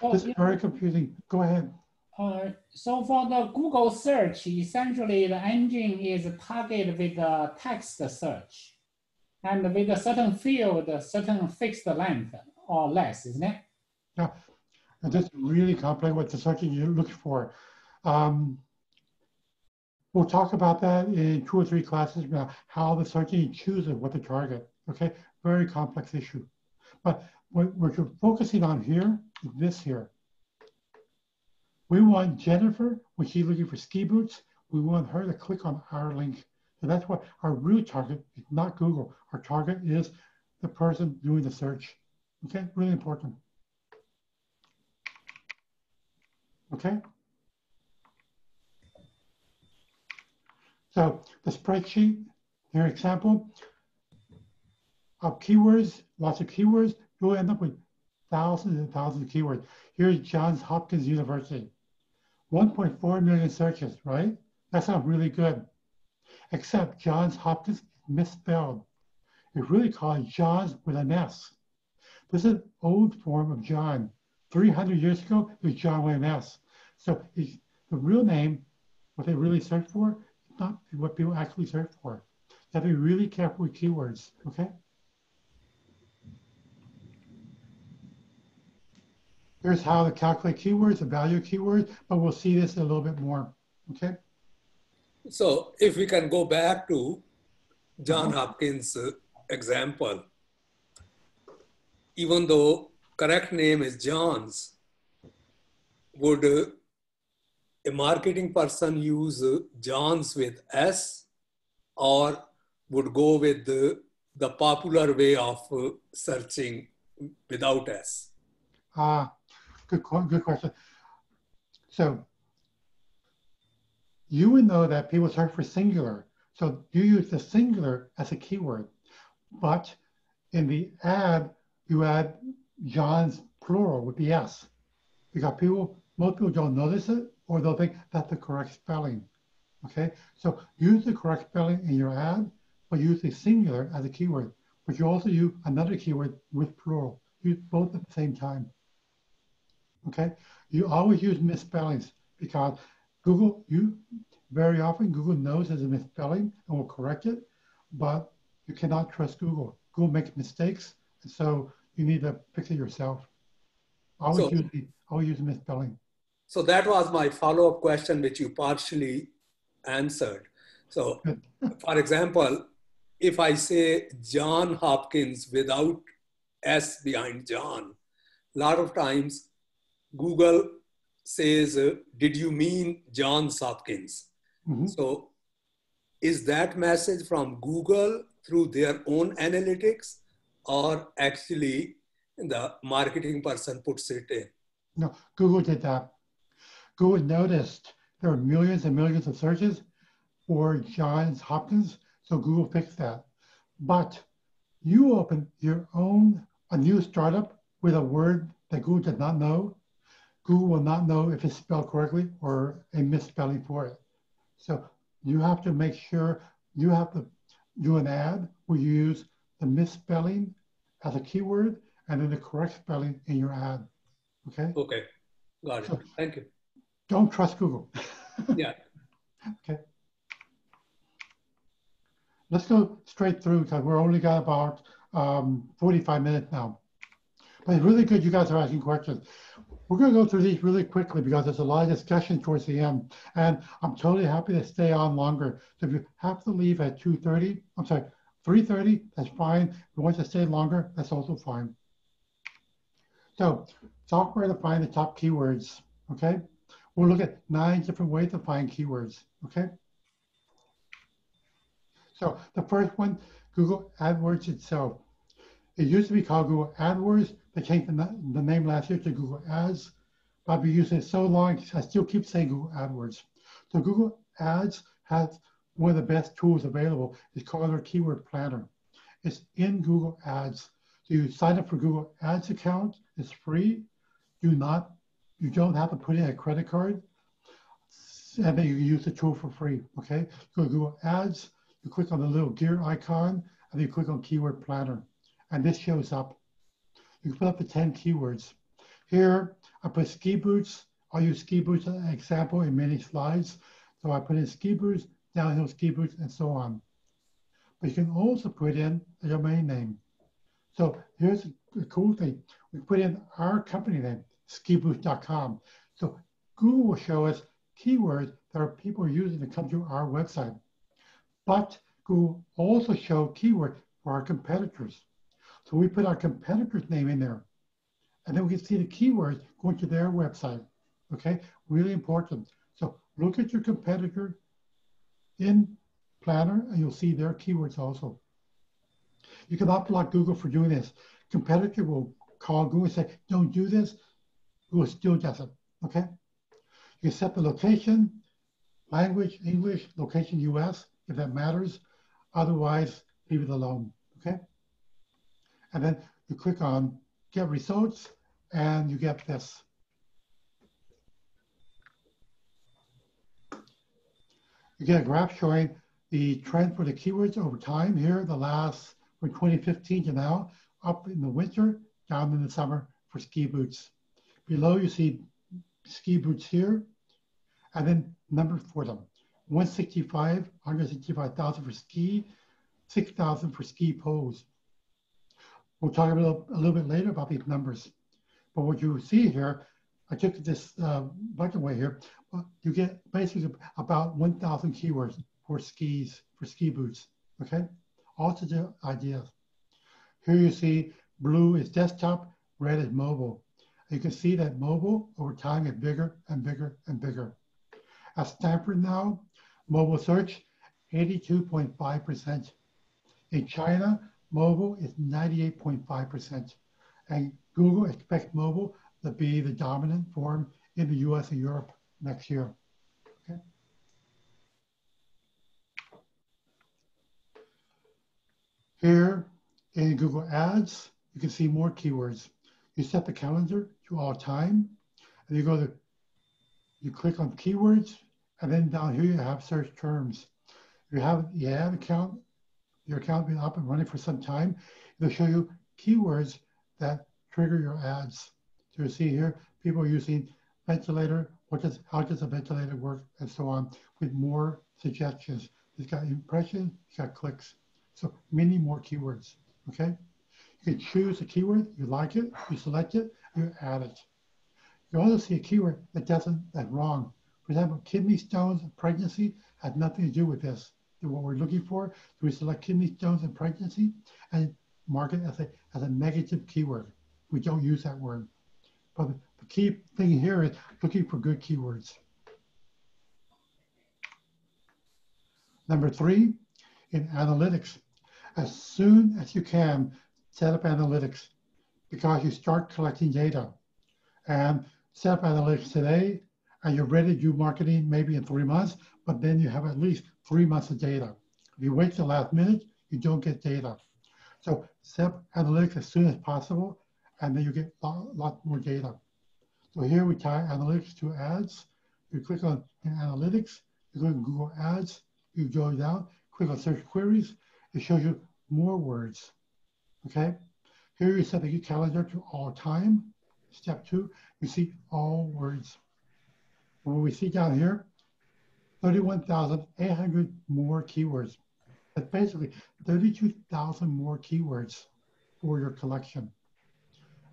Oh, This is very confusing. Go ahead. Uh, so for the Google search, essentially the engine is targeted with the text search. And with a certain field, a certain fixed length or less, isn't it? And this is really complex what the searching you're looking for. Um, we'll talk about that in two or three classes about how the search engine chooses what to target. Okay, very complex issue. But what we're focusing on here is this here. We want Jennifer, when she's looking for ski boots, we want her to click on our link. So that's what our real target is not Google. Our target is the person doing the search. Okay, really important. Okay. So the spreadsheet, here example of keywords, lots of keywords, you'll end up with thousands and thousands of keywords. Here's Johns Hopkins University. 1.4 million searches, right? That sounds really good. Except Johns Hopkins misspelled. It's really called Johns with an S. This is old form of John. 300 years ago, it was John with an S. So the the real name, what they really search for, not what people actually search for. You have to be really careful with keywords, okay? Here's how to calculate keywords, the value of keywords, but we'll see this a little bit more, okay? So if we can go back to John Hopkins example, even though correct name is John's, would a marketing person use John's with S or would go with the, the popular way of searching without S? Ah, good, good question. So you would know that people search for singular. So you use the singular as a keyword, but in the ad, you add John's plural with the S. Because people, most people don't notice it or they'll think that's the correct spelling. Okay, so use the correct spelling in your ad, but use the singular as a keyword. But you also use another keyword with plural. Use both at the same time. Okay, you always use misspellings because Google, you very often Google knows there's a misspelling and will correct it, but you cannot trust Google. Google makes mistakes, and so you need to fix it yourself. Always So- use the always use misspelling. So that was my follow-up question, which you partially answered. So, for example, if I say John Hopkins without S behind John, a lot of times Google says, uh, Did you mean John Hopkins? Mhm. So, is that message from Google through their own analytics, or actually the marketing person puts it in? No, Google did that. Google noticed there were millions and millions of searches for Johns Hopkins, so Google fixed that. But you open your own a new startup with a word that Google did not know, Google will not know if it's spelled correctly or a misspelling for it. So you have to make sure you have to do an ad where you use the misspelling as a keyword and then the correct spelling in your ad. Okay? Okay, got it. So- Thank you. Don't trust Google. Yeah. Okay. Let's go straight through because we're only got about um, 45 minutes now. But it's really good you guys are asking questions. We're going to go through these really quickly because there's a lot of discussion towards the end. And I'm totally happy to stay on longer. So if you have to leave at 2.30, I'm sorry, 3.30, that's fine. If you want to stay longer, that's also fine. So software to find the top keywords, okay? We'll look at nine different ways to find keywords, okay? So the first one, Google AdWords itself. It used to be called Google AdWords. They changed the, the name last year to Google Ads. But I've been using it so long, I still keep saying Google AdWords. So Google Ads has one of the best tools available. It's called our Keyword Planner. It's in Google Ads. So you sign up for Google Ads account. It's free. Do not, you don't have to put in a credit card. And then you use the tool for free. Okay. Go to Google Ads. You click on the little gear icon, and then you click on Keyword Planner, and this shows up. You can put up to 10 keywords. Here, I put ski boots. I'll use ski boots as an example in many slides. So I put in ski boots, downhill ski boots, and so on. But you can also put in a domain name. So here's the cool thing. We put in our company name, skiboots.com. So Google will show us keywords that are people using to come to our website. But Google also show keywords for our competitors. So we put our competitor's name in there. And then we can see the keywords going to their website. Okay, really important. So look at your competitor in Planner and you'll see their keywords also. You cannot block Google for doing this. Competitor will call Google and say, don't do this. Google still does it. Okay. You set the location, language, English, location US, if that matters. Otherwise, leave it alone. Okay. And then you click on get results and you get this. You get a graph showing the trend for the keywords over time here, the last from 2015 to now, up in the winter, down in the summer for ski boots. Below you see ski boots here, and then numbers for them. 165, 165,000 for ski, 6,000 for ski poles. We'll talk a little, a little bit later about these numbers. But what you see here, I took this uh, and white here, you get basically about 1,000 keywords for skis, for ski boots, okay? All to the ideas. Here you see blue is desktop, red is mobile. You can see that mobile over time gets bigger and bigger and bigger. At Stanford now, mobile search, 82.5%. In China, mobile is 98.5%. And Google expects mobile to be the dominant form in the US and Europe next year. Okay. Here in Google Ads, you can see more keywords. You set the calendar to all time, and you go to, you click on keywords, and then down here you have search terms. You have the ad account, your account been up and running for some time. It'll show you keywords that trigger your ads. So you see here, people are using ventilator, what does, how does a ventilator work, and so on, with more suggestions. It's got impressions, it's got clicks. So many more keywords, okay? You can choose a keyword, you like it, you select it, you add it. You also see a keyword that doesn't, that's wrong. For example, kidney stones pregnancy has nothing to do with this. What we're looking for, so we select kidney stones and pregnancy and mark it as a, as a negative keyword. We don't use that word. But The key thing here is looking for good keywords. Number three, in analytics, as soon as you can, set up analytics because you start collecting data and set up analytics today and you're ready to do marketing maybe in three months, but then you have at least three months of data. If you wait till the last minute, you don't get data. So set up analytics as soon as possible, and then you get a lot, lot more data. So here we tie analytics to ads. You click on analytics, you go to Google Ads, you go down, click on search queries, it shows you more words, okay? Here you set the calendar to all time. Step two, you see all words. What we see down here, 31,800 more keywords. That's basically 32,000 more keywords for your collection.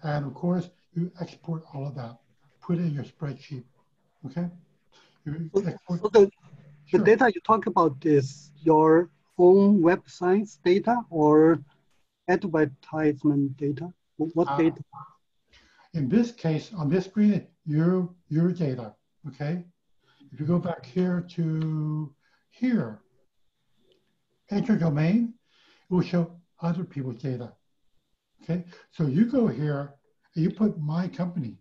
And of course, you export all of that, put it in your spreadsheet, okay? You export, So the, the Sure. data you talk about is your own website's data or advertisement data? What Ah. data? In this case, on this screen, your, your data, okay? If you go back here to here, enter domain, it will show other people's data. Okay, so you go here and you put my company,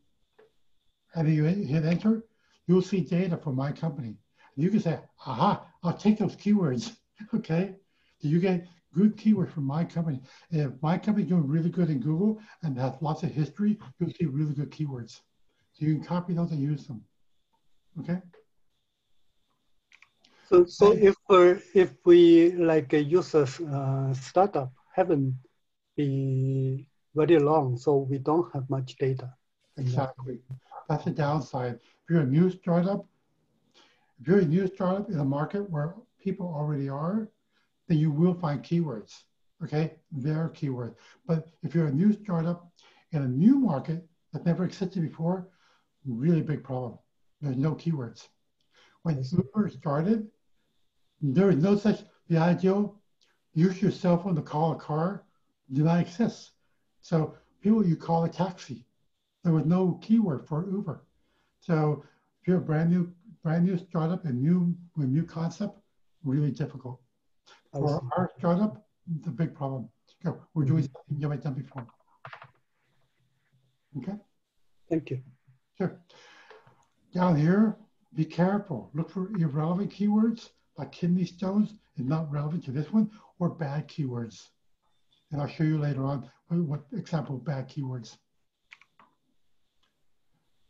and you hit enter, you'll see data for my company. You can say, aha, I'll take those keywords. Okay, so you get good keywords from my company. And if my company doing really good in Google and has lots of history, you'll see really good keywords. So you can copy those and use them. Okay. So, so if uh, if we like use a uh, startup haven't been very long, so we don't have much data. Exactly. That's the downside. If you're a new startup, if you're a new startup in a market where people already are, then you will find keywords. Okay, their keywords. But if you're a new startup in a new market that never existed before, really big problem. There's no keywords. When. Uber started, there was no such the ideal use your cell phone to call a car do not exist. So people you call a taxi. There was no keyword for Uber. So if you're a brand new brand new startup and new with new concept, really difficult. For our startup, it's a big problem. So we're doing mm-hmm. something you haven't done before. Okay, Thank you. sure. Down here, be careful. Look for irrelevant keywords like kidney stones is not relevant to this one, or bad keywords. And I'll show you later on what, what example of bad keywords.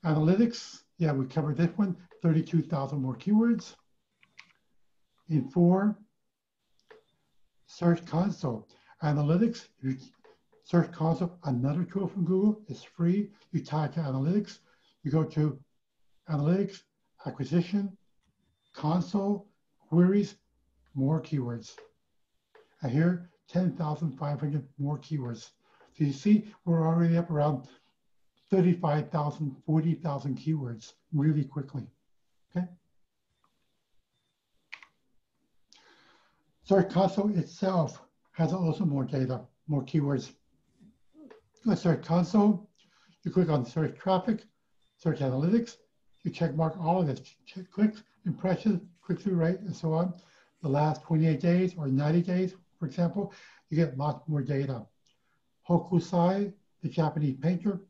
Analytics, yeah, we covered this one, 32,000 more keywords. In four, Search Console. Analytics, Search Console, another tool from Google, is free. You type to Analytics, you go to Analytics, Acquisition, Console, Queries, more keywords. And here, 10,500 more keywords. So you see, we're already up around 35,000, 40,000 keywords really quickly. Okay. Search Console itself has also more data, more keywords. To Search Console, you click on Search Traffic, Search Analytics, you check mark all of this, check clicks, impressions, click-through rate, and so on. The last 28 days or 90 days, for example, you get lots more data. Hokusai, the Japanese painter,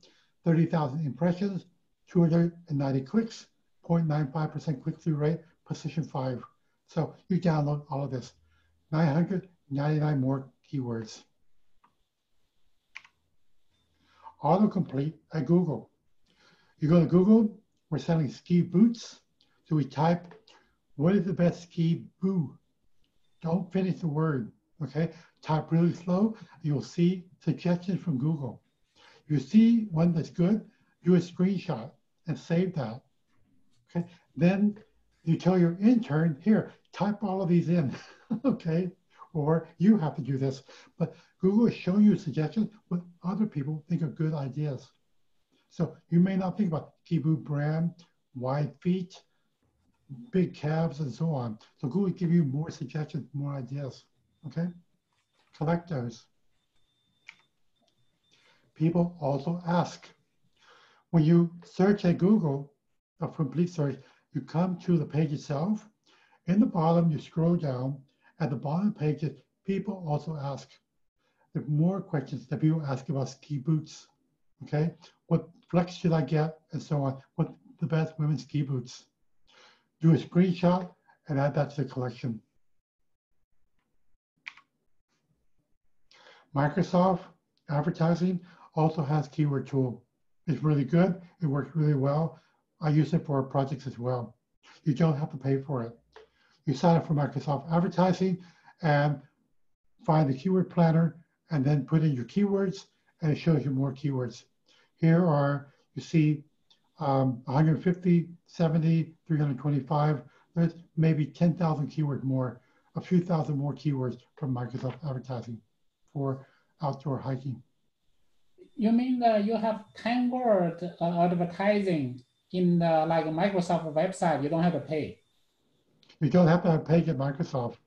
30,000 impressions, 290 clicks, 0.95% click-through rate, position five. So you download all of this. 999 more keywords. Autocomplete at Google. You go to Google, we're selling ski boots. So we type, what is the best ski boot? Don't finish the word, okay? Type really slow. You'll see suggestions from Google. You see one that's good, do a screenshot and save that. Okay. Then you tell your intern, here, type all of these in. okay. Or you have to do this. But Google is showing you suggestions what other people think are good ideas. So you may not think about Kibu brand, wide feet, big calves, and so on. So Google will give you more suggestions, more ideas. Okay. Collect those. People also ask, when you search at Google, a complete search, you come to the page itself. In the bottom, you scroll down. At the bottom of the page, people also ask the more questions that people ask about ski boots. Okay, what flex should I get, and so on. What the best women's ski boots? Do a screenshot and add that to the collection. Microsoft advertising also has keyword tool. It's really good. It works really well. I use it for projects as well. You don't have to pay for it. You sign up for Microsoft advertising and find the keyword planner and then put in your keywords and it shows you more keywords. Here are, you see um, 150, 70, 325. There's maybe 10,000 keywords more, a few thousand more keywords from Microsoft advertising for outdoor hiking. You mean that you have 10 word uh, advertising in the like a Microsoft website, you don't have to pay. You don't have to pay at Microsoft.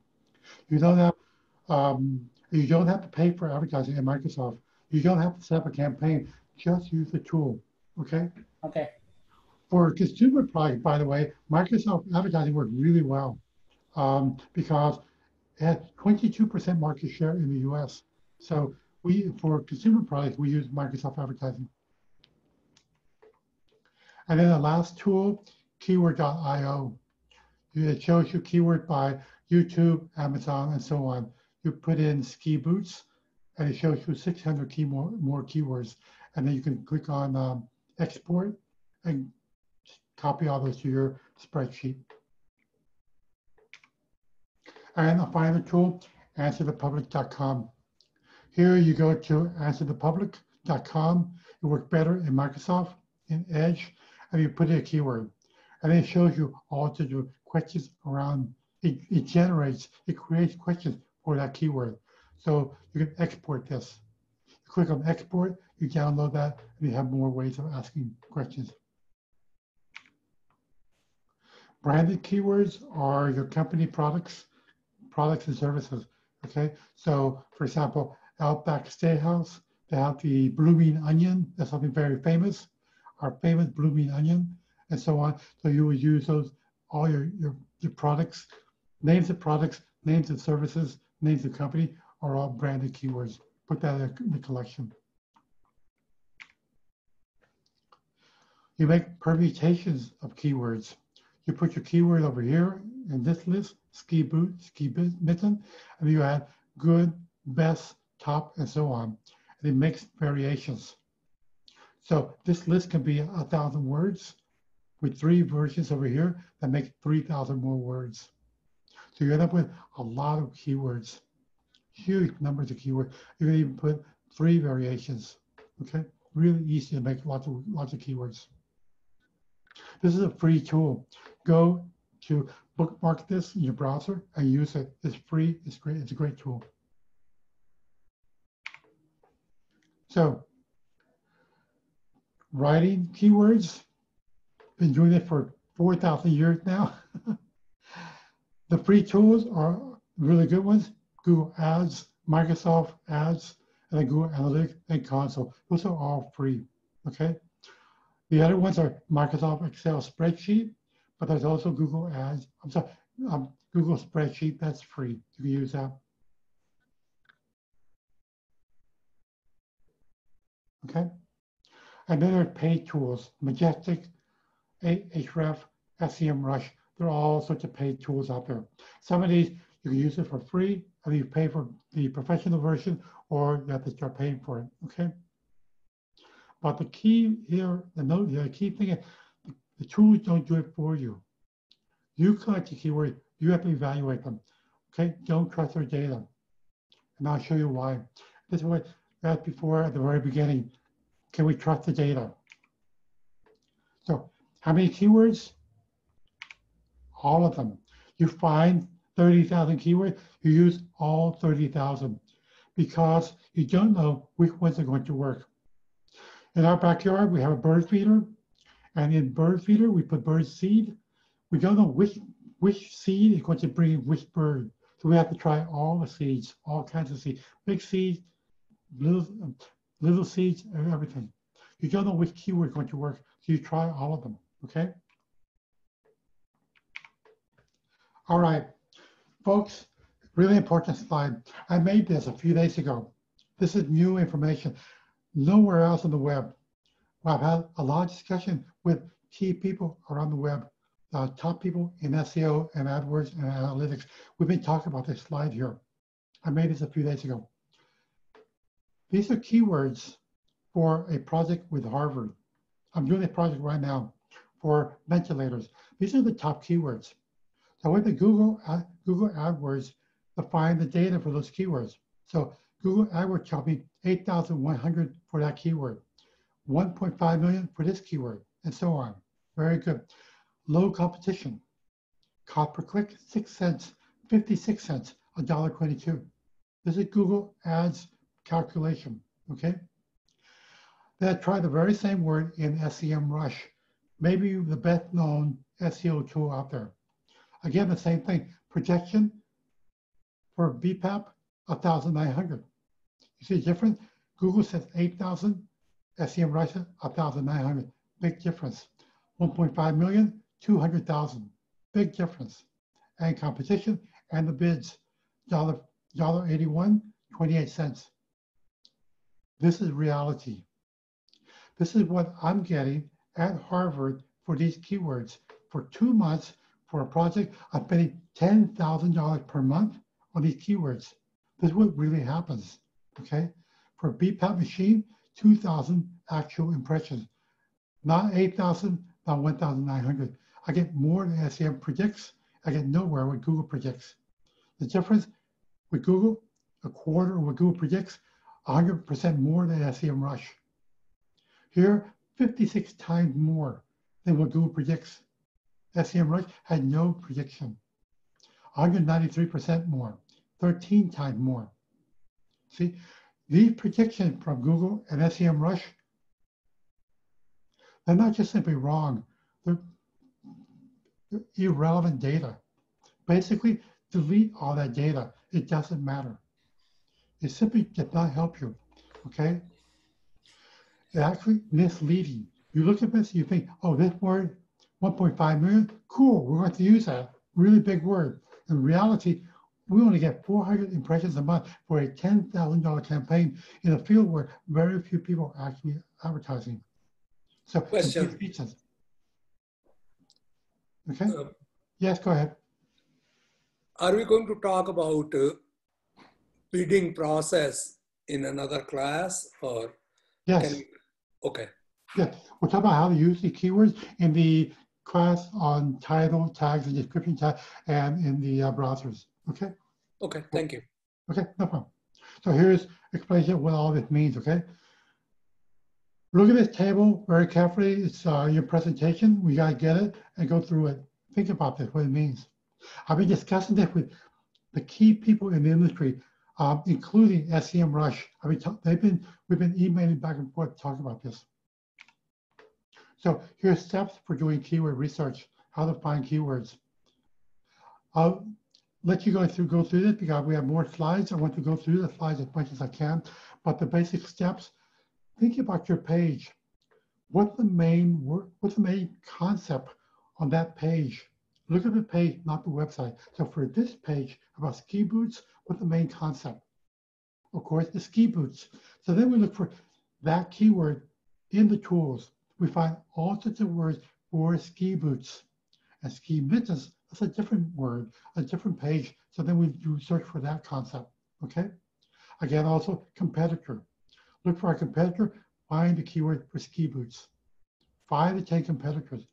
You don't have um, you don't have to pay for advertising at Microsoft. You don't have to set up a campaign. Just use the tool. Okay. Okay. For consumer product, by the way, Microsoft advertising worked really well um, because it had 22% market share in the U.S. So we, for consumer products, we use Microsoft advertising. And then the last tool, keyword.io. It shows you keyword by YouTube, Amazon, and so on. You put in ski boots, and it shows you 600 key more, more keywords. And then you can click on um, export and copy all those to your spreadsheet. And the final tool, answerthepublic.com. Here you go to answerthepublic.com. It works better in Microsoft, in Edge, and you put in a keyword. And it shows you all to do questions around, it, it generates, it creates questions for that keyword. So you can export this. You click on export, you download that, and you have more ways of asking questions. Branded keywords are your company products, products and services. Okay, so for example, Outback Steakhouse, they have the blooming onion. That's something very famous our famous blooming onion, and so on. So you would use those, all your, your, your products, names of products, names of services, names of company are all branded keywords. Put that in the collection. You make permutations of keywords. You put your keyword over here in this list, ski boot, ski mitten, and you add good, best, top, and so on. And it makes variations. So this list can be a thousand words with three versions over here that make 3,000 more words. So you end up with a lot of keywords, huge numbers of keywords. You can even put three variations, okay? Really easy to make lots of, lots of keywords. This is a free tool. Go to bookmark this in your browser and use it. It's free, it's great, it's a great tool. So writing keywords. Been doing it for 4,000 years now. the free tools are really good ones. Google Ads, Microsoft Ads, and Google Analytics and Console. Those are all free, okay? The other ones are Microsoft Excel spreadsheet, but there's also Google Ads. I'm sorry, um, Google spreadsheet, that's free. You can use that. Okay. And then there are paid tools, Majestic, Ahrefs, SEMrush. There are all sorts of paid tools out there. Some of these you can use it for free, and you pay for the professional version, or you have to start paying for it. Okay. But the key here, the note here, key thing is the tools don't do it for you. You collect the keywords, you have to evaluate them. Okay, don't trust their data. And I'll show you why. This is what I asked before at the very beginning. Can we trust the data? So how many keywords? All of them. You find 30,000 keywords, you use all 30,000 because you don't know which ones are going to work. In our backyard, we have a bird feeder, and in bird feeder, we put bird seed. We don't know which, which seed is going to bring which bird. So we have to try all the seeds, all kinds of seeds, big seeds, little, little seeds everything. You don't know which keyword is going to work, so you try all of them, okay? All right, folks, really important slide. I made this a few days ago. This is new information. Nowhere else on the web. I've had a lot of discussion with key people around the web, uh, top people in SEO and AdWords and analytics. We've been talking about this slide here. I made this a few days ago. These are keywords for a project with Harvard. I'm doing a project right now for ventilators. These are the top keywords. So I went to Google, uh, Google AdWords to find the data for those keywords. So Google AdWords told me 8,100 for that keyword, 1.5 million for this keyword, and so on. Very good. Low competition. Cost per click, six cents, 56 cents, $1.22. This is Google Ads calculation, okay? Then tried the very same word in SEMrush, maybe the best known SEO tool out there. Again, the same thing, projection for BPAP, 1,900. You see difference? Google says 8,000, SEMrush, 1,900. Big difference. 1.5 million, 200,000. Big difference. And competition and the bids, dollar, dollar 81, 28 cents. This is reality. This is what I'm getting at Harvard for these keywords. For two months for a project, I'm spending $10,000 per month on these keywords. This is what really happens, okay? For a BPAP machine, 2,000 actual impressions, not 8,000, not 1,900. I get more than SEM predicts. I get nowhere what Google predicts. The difference with Google, a quarter of what Google predicts, 100% more than SEMrush. Here, 56 times more than what Google predicts. SEMrush had no prediction. 193% more, 13 times more. See, these predictions from Google and SEMrush, they're not just simply wrong, they're, they're irrelevant data. Basically, delete all that data. It doesn't matter. It simply does not help you, okay? It's actually misleading. You look at this, you think, oh, this word, 1.5 million, cool, we're going to use that. Really big word. In reality, we only get 400 impressions a month for a $10,000 campaign in a field where very few people are actually advertising. So, Question. Okay. Uh, yes, go ahead. Are we going to talk about uh, bidding process in another class or? Yes. Can, okay. Yeah, we'll talk about how to use the keywords in the class on title tags and description tag and in the uh, browsers. Okay. Okay. Thank you. Okay, no problem. So here's explanation of what all this means. Okay. Look at this table very carefully. It's uh, your presentation. We gotta get it and go through it. Think about this, what it means. I've been discussing this with the key people in the industry, um, including SEMrush. I mean, they've been we've been emailing back and forth talking about this. So here's steps for doing keyword research, how to find keywords. I'll let you go through go through this because we have more slides. I want to go through the slides as much as I can, but the basic steps. Think about your page. What's the main what's the main concept on that page? Look at the page, not the website. So for this page about ski boots, what's the main concept? Of course, the ski boots. So then we look for that keyword in the tools. We find all sorts of words for ski boots. And ski mittens, that's a different word, a different page. So then we do search for that concept, okay? Again, also competitor. Look for our competitor, find the keyword for ski boots. Five to 10 competitors.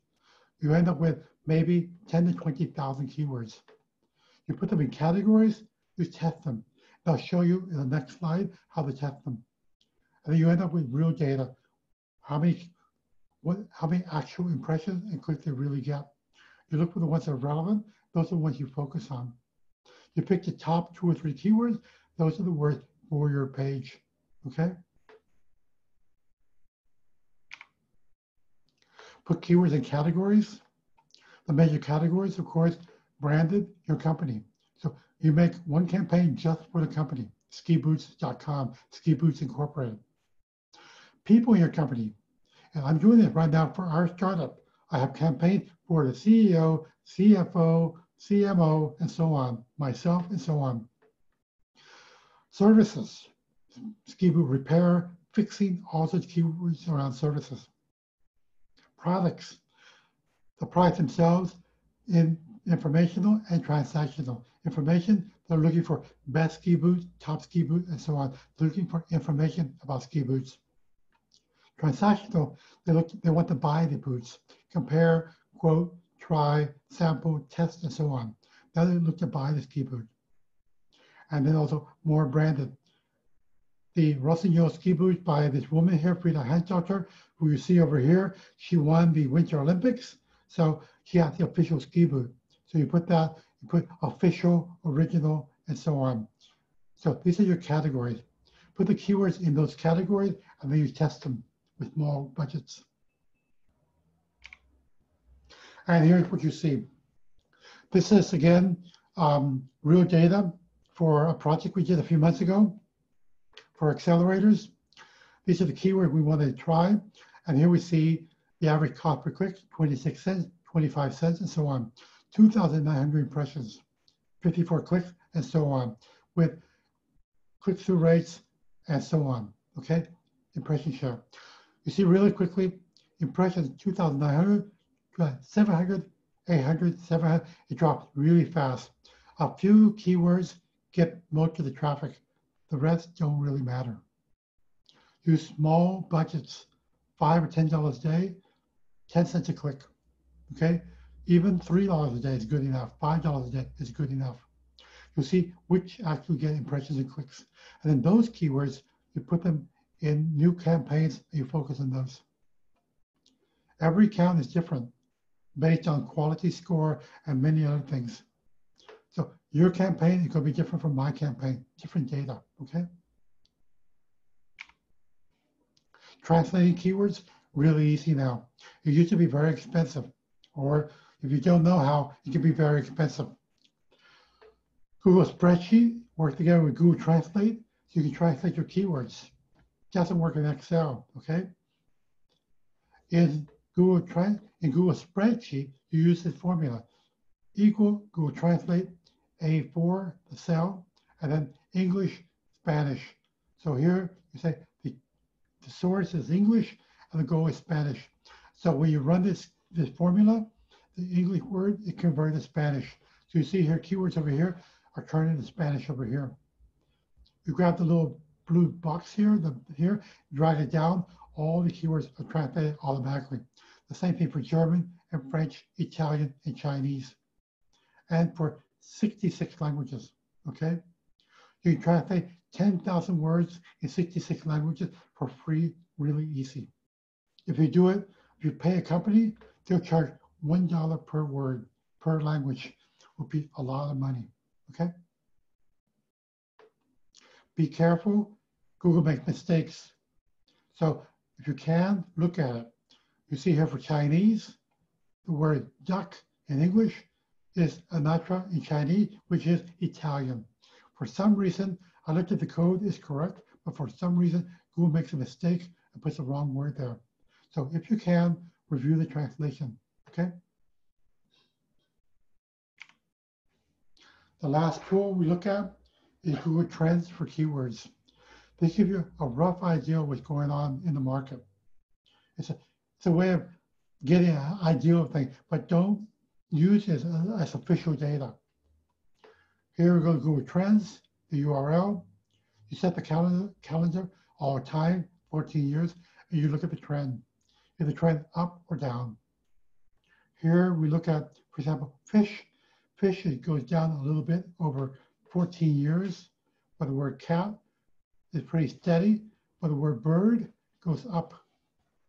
You end up with maybe 10 to 20,000 keywords. You put them in categories, you test them. And I'll show you in the next slide how to test them. And then you end up with real data. How many, what, how many actual impressions and clicks they really get. You look for the ones that are relevant, those are the ones you focus on. You pick the top two or three keywords, those are the words for your page, okay? Put keywords in categories. The major categories, of course, branded your company. So you make one campaign just for the company, skiboots.com, Ski Boots Incorporated. People in your company. And I'm doing this right now for our startup. I have campaigned for the CEO, CFO, CMO, and so on, myself, and so on. Services, ski boot repair, fixing, all such keywords around services. Products, the products themselves in informational and transactional. Information, they're looking for best ski boots, top ski boot, and so on. They're looking for information about ski boots. Transactional, they look, they want to buy the boots, compare, quote, try, sample, test, and so on. Now they look to buy the ski boot. And then also more branded. The Rossignol ski boot by this woman here, Frida Hansdotter, who you see over here. She won the Winter Olympics. So she has the official ski boot. So you put that, you put official, original, and so on. So these are your categories. Put the keywords in those categories and then you test them with more budgets. And here's what you see. This is again, um, real data for a project we did a few months ago for accelerators. These are the keywords we wanted to try. And here we see the average cost per click, 26 cents, 25 cents, and so on. 2,900 impressions, 54 clicks, and so on, with click-through rates and so on, okay? Impression share. You see really quickly, impressions 2,900, 700, 800, 700, it drops really fast. A few keywords get most of the traffic. The rest don't really matter. Use small budgets, five or ten dollars a day, 10 cents a click. Okay, even three dollars a day is good enough. Five dollars a day is good enough. You'll see which actually get impressions and clicks. And then those keywords, you put them in new campaigns you focus on those. Every account is different based on quality score and many other things. So your campaign is going to be different from my campaign, different data, okay? Translating keywords, really easy now. It used to be very expensive, or if you don't know how, it can be very expensive. Google Spreadsheet works together with Google Translate, so you can translate your keywords. Doesn't work in Excel, okay? In Google Trans in Google Spreadsheet, you use this formula. Equal Google Translate A4, the cell, and then English, Spanish. So here you say the, the source is English and the goal is Spanish. So when you run this, this formula, the English word, it converts to Spanish. So you see here, keywords over here are turned into Spanish over here. You grab the little blue box here, the here, drag it down, all the keywords are translated automatically. The same thing for German and French, Italian, and Chinese. And for 66 languages, okay? You can translate 10,000 words in 66 languages for free, really easy. If you do it, if you pay a company, they'll charge $1 per word, per language, would be a lot of money, okay? Be careful, Google makes mistakes. So if you can, look at it. You see here for Chinese, the word duck in English is anatra in Chinese, which is Italian. For some reason, I looked at the code is correct, but for some reason, Google makes a mistake and puts the wrong word there. So if you can, review the translation, okay? The last tool we look at is Google Trends for keywords. They give you a rough idea of what's going on in the market. It's a, it's a way of getting an idea of things, but don't use it as, as official data. Here we go to Google Trends, the URL. You set the calendar, calendar all time, 14 years, and you look at the trend. Is the trend up or down? Here we look at, for example, fish. Fish, goes down a little bit over 14 years, but the word cat is pretty steady, but the word bird goes up.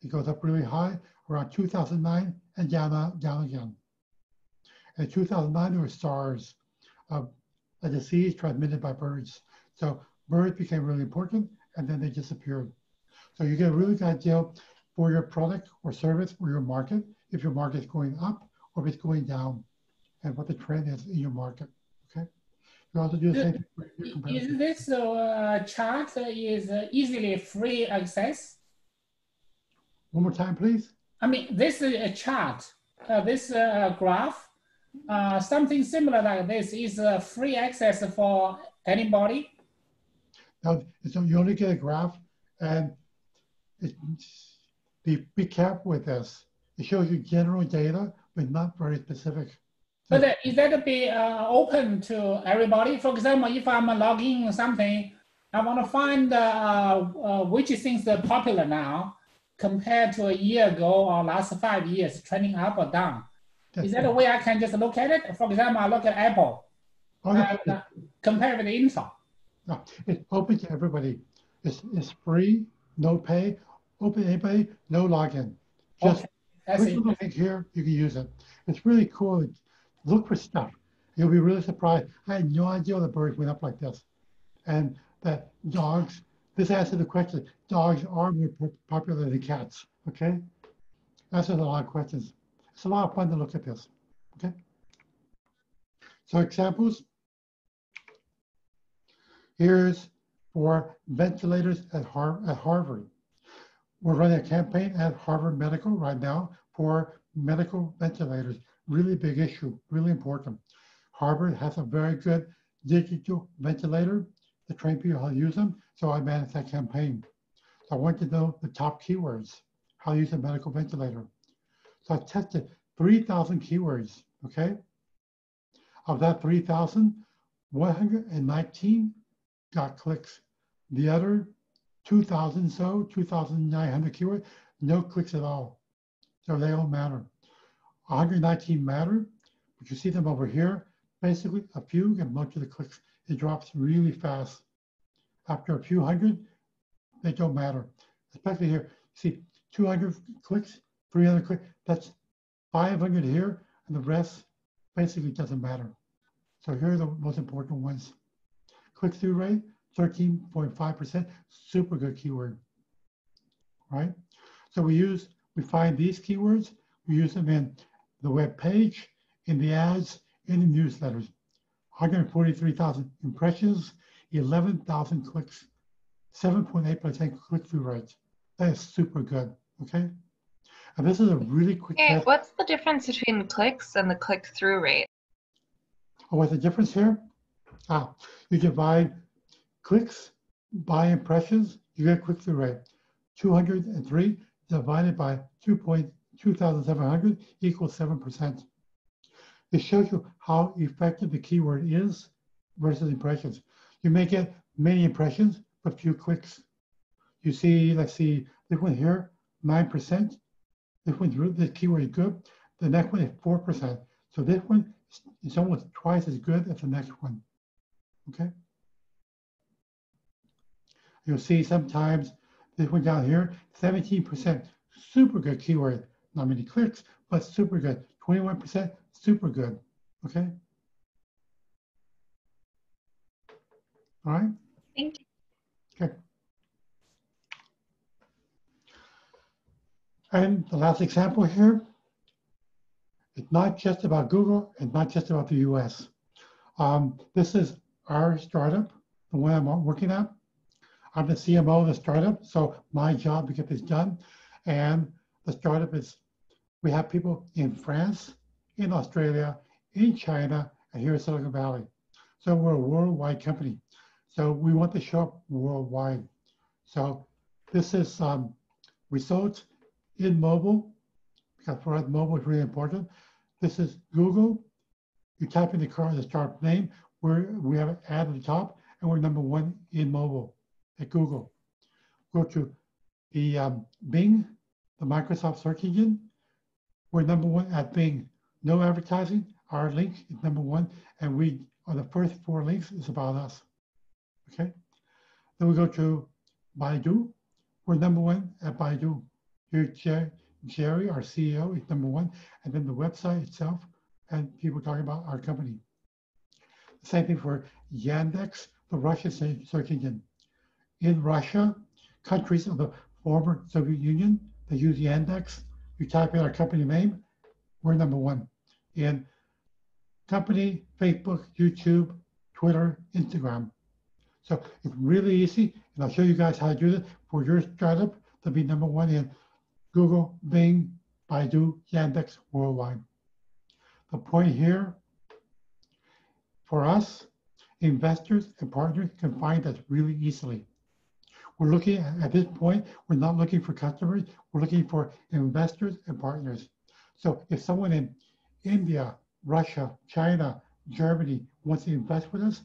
It goes up really high around 2009 and down, down again. In 2009, there were SARS, uh, a disease transmitted by birds. So birds became really important and then they disappeared. So you get a really good idea for your product or service or your market, if your market is going up or if it's going down and what the trend is in your market. You also do the same Is this uh, chart is easily free access? One more time, please. I mean, this is a chart, uh, this uh, graph, uh, something similar like this is uh, free access for anybody. Now, so you only get a graph, and it, be, be careful with this. It shows you general data, but not very specific. But uh, is that be uh, open to everybody? For example, if I'm logging something, I want to find uh, uh, which things are popular now compared to a year ago or last five years, trending up or down. Is that a way I can just look at it? For example, I look at Apple, no, and, uh, compare with Intel. no, it's open to everybody. It's, it's free, no pay, open to anybody, no login. Just Okay, click it. on the link here, you can use it. It's really cool. Look for stuff. You'll be really surprised. I had no idea the birds went up like this. And that dogs, this answers the question, dogs are more popular than cats, okay? Answers a lot of questions. It's a lot of fun to look at this, okay? So examples. Here's for ventilators at, Har- at Harvard. We're running a campaign at Harvard Medical right now for medical ventilators. Really big issue, really important. Harvard has a very good digital ventilator to train people how to use them. So I managed that campaign. So I want to know the top keywords, how to use a medical ventilator. So I tested 3,000 keywords, okay? Of that 3,000, 119 got clicks. The other 2,000 so, 2,900 keywords, no clicks at all. So they don't matter. 119 matter, but you see them over here. Basically, a few get most of the clicks. It drops really fast. After a few hundred, they don't matter. Especially here, see 200 clicks, 300 clicks, that's 500 here, and the rest basically doesn't matter. So here are the most important ones. Click-through rate, 13.5%, super good keyword, right? So we use, we find these keywords, we use them in the web page, in the ads, in the newsletters. 143,000 impressions, 11,000 clicks, 7.8% click-through rate. That is super good, okay? And this is a really quick Okay, test. what's the difference between clicks and the click-through rate? Oh, what's the difference here? Ah, you divide clicks by impressions, you get click-through rate. 203 divided by 2.2700 equals 7%. This shows you how effective the keyword is versus impressions. You may get many impressions, but few clicks. You see, let's see, this one here, 9%. This one, this keyword is good. The next one is 4%. So this one is almost twice as good as the next one. Okay. You'll see sometimes this one down here, 17%, super good keyword. Not many clicks, but super good. 21%, super good. Okay. All right. Thank you. Okay. And the last example here, it's not just about Google and not just about the US. Um, this is our startup, the one I'm working at. I'm the CMO of the startup, so my job to get this done. And the startup is, we have people in France, in Australia, in China, and here in Silicon Valley. So we're a worldwide company. So we want to show up worldwide. So this is um, results in mobile, because for us mobile is really important. This is Google. You type in the car, the startup name, where we have an ad at the top, and we're number one in mobile at Google. Go to the um, Bing, the Microsoft search engine. We're number one at Bing. No advertising. Our link is number one, and we are the first four links is about us. Okay. Then we go to Baidu. We're number one at Baidu. Here, Jer- Jerry, our CEO, is number one, and then the website itself, and people talking about our company. Same thing for Yandex, the Russian search engine. In Russia, countries of the former Soviet Union that use Yandex, you type in our company name, we're number one. In company, Facebook, YouTube, Twitter, Instagram. So it's really easy, and I'll show you guys how to do this for your startup to be number one in Google, Bing, Baidu, Yandex worldwide. The point here for us, investors and partners can find us really easily. We're looking at, this point, we're not looking for customers, we're looking for investors and partners. So if someone in India, Russia, China, Germany wants to invest with us,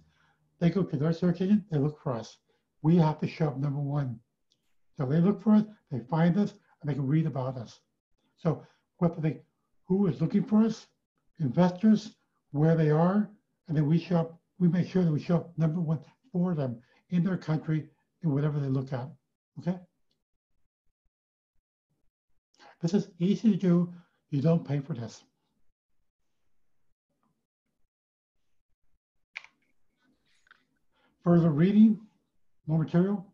they go to their search engine, they look for us. We have to show up number one. So they look for us, they find us, and they can read about us. So what they, who is looking for us, investors, where they are, and then we show up, we make sure that we show up number one for them in their country in whatever they look at. Okay? This is easy to do. You don't pay for this. Further reading, more material.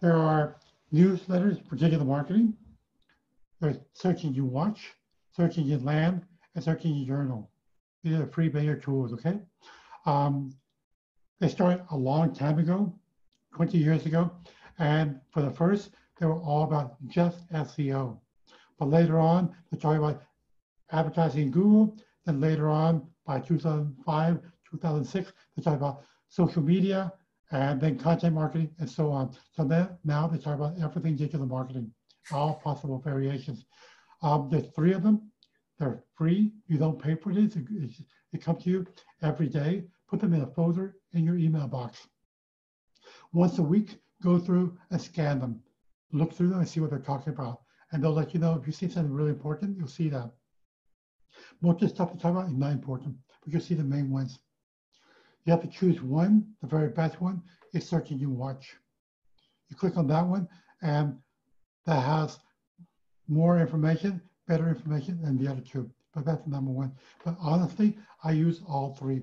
There are newsletters particular marketing. There's search engine watch, search engine land, and search engine journal. These are free beta tools, okay? Um, they started a long time ago, 20 years ago, and for the first, they were all about just SEO. But later on, they started about advertising Google. Then later on, by 2005, 2006, they talked about social media and then content marketing and so on. So then now they talk about everything digital marketing, all possible variations. Um, there's three of them. They're free. You don't pay for this. It, it, it comes to you every day. Put them in a folder in your email box. Once a week, go through and scan them. Look through them and see what they're talking about. And they'll let you know if you see something really important, you'll see that. Most of the stuff to talk about is not important, but you'll see the main ones. You have to choose one, the very best one is search you watch. You click on that one and that has more information, better information than the other two, but that's the number one. But honestly, I use all three.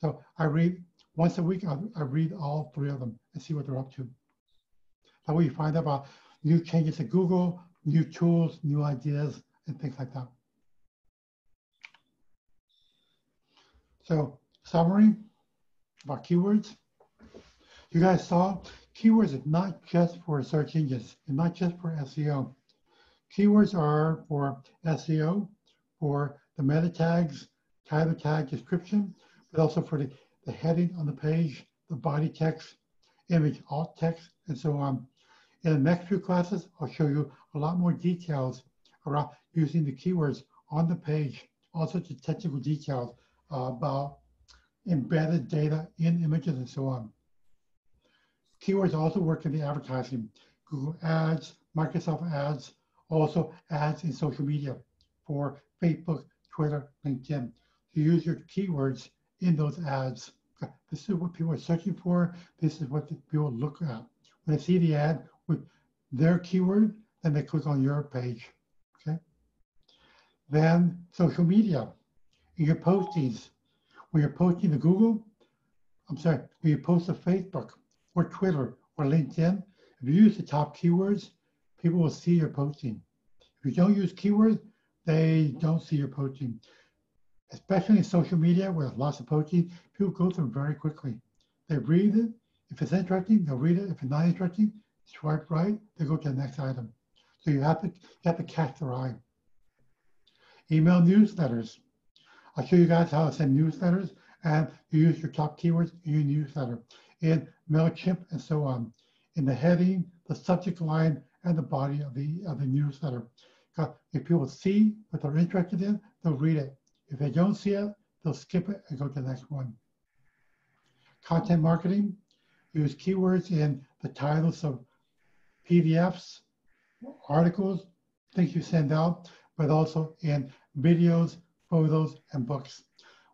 So I read once a week, I, I read all three of them and see what they're up to. That way you find out about new changes at Google, new tools, new ideas, and things like that. So summary about keywords. You guys saw keywords is not just for search engines and not just for SEO. Keywords are for SEO, for the meta tags, title tag description, also for the, the heading on the page, the body text, image alt text, and so on. In the next few classes, I'll show you a lot more details around using the keywords on the page, also the technical details uh, about embedded data in images and so on. Keywords also work in the advertising. Google Ads, Microsoft Ads, also ads in social media for Facebook, Twitter, LinkedIn. You use your keywords in those ads. This is what people are searching for. This is what people look at. When they see the ad with their keyword, then they click on your page. Okay. Then social media your postings. When you're posting to Google, I'm sorry, when you post to Facebook or Twitter or LinkedIn, if you use the top keywords, people will see your posting. If you don't use keywords, they don't see your posting. Especially in social media where there's lots of posting, people go through very quickly. They read it. If it's interesting, they'll read it. If it's not interesting, swipe right, they go to the next item. So you have to you have to catch their eye. Email newsletters. I'll show you guys how to send newsletters and you use your top keywords in your newsletter in MailChimp and so on. In the heading, the subject line, and the body of the, of the newsletter. If people see what they're interested in, they'll read it. If they don't see it, they'll skip it and go to the next one. Content marketing, use keywords in the titles of PDFs, articles, things you send out, but also in videos, photos, and books.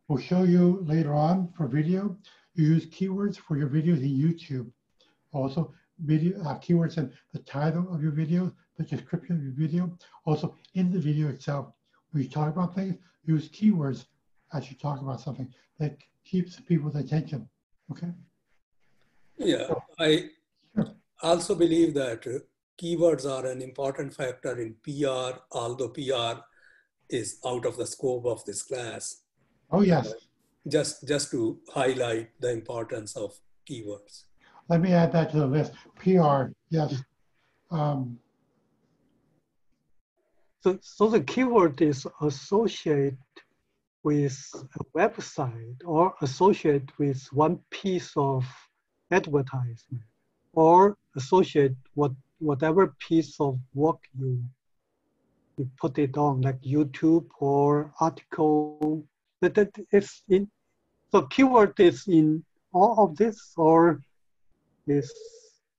We'll show you later on for video, you use keywords for your videos in YouTube. Also, video uh, keywords in the title of your video, the description of your video, also in the video itself. When you talk about things, use keywords as you talk about something that keeps people's attention. Okay? Yeah, I also believe that keywords are an important factor in PR, although PR is out of the scope of this class. Oh, yes. Just, just to highlight the importance of keywords. let me add that to the list. PR, yes. Um, So, so the keyword is associate with a website or associate with one piece of advertisement or associate what whatever piece of work you you put it on like YouTube or article. That that is in so keyword is in all of this or is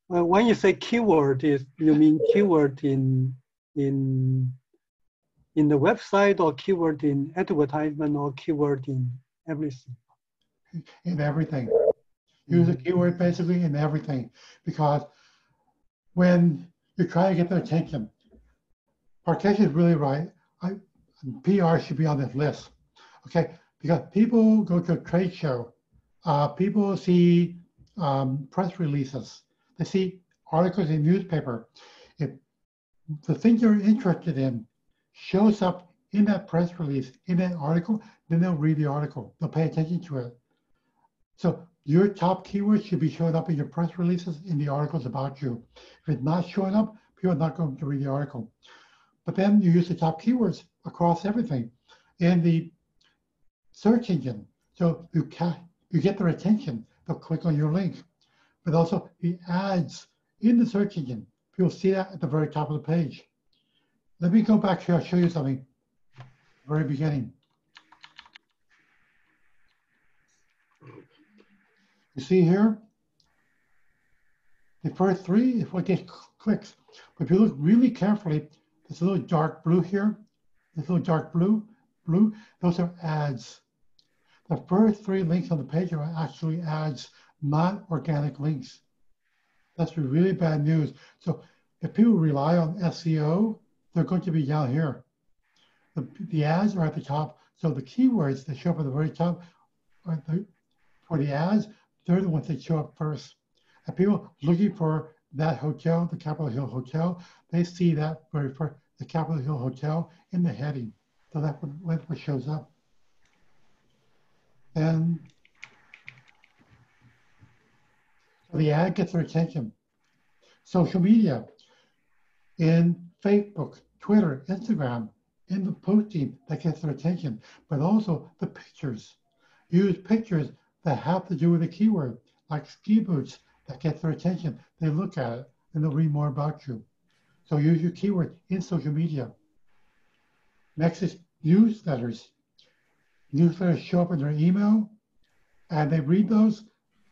well, when you say keyword is you mean keyword in in in the website or keyword in advertisement or keyword in everything. in everything. Use a keyword basically in everything because when you try to get their attention, Parkesh is really right. I, PR should be on this list, okay? Because people go to a trade show, uh, people see um, press releases, they see articles in newspaper. If the thing you're interested in shows up in that press release, in that article, then they'll read the article. They'll pay attention to it. So your top keywords should be showing up in your press releases, in the articles about you. If it's not showing up, people are not going to read the article. But then you use the top keywords across everything in the search engine. So you can you get their attention. They'll click on your link. But also the ads in the search engine. People see that at the very top of the page. Let me go back here. I'll show you something. Very beginning. You see here? The first three is what gets clicks. But if you look really carefully, a little dark blue here. This little dark blue, blue, those are ads. The first three links on the page are actually ads, not organic links. That's really bad news. So if people rely on SEO, they're going to be down here. The, the ads are at the top. So the keywords that show up at the very top are the, for the ads, they're the ones that show up first. And people looking for that hotel, the Capitol Hill Hotel, they see that very first, the Capitol Hill Hotel in the heading. So that's what, what shows up. And the ad gets their attention. Social media in Facebook, Twitter, Instagram, in the posting that gets their attention, but also the pictures. Use pictures that have to do with a keyword, like ski boots that get their attention. They look at it and they'll read more about you. So use your keyword in social media. Next is newsletters. Newsletters show up in their email and they read those.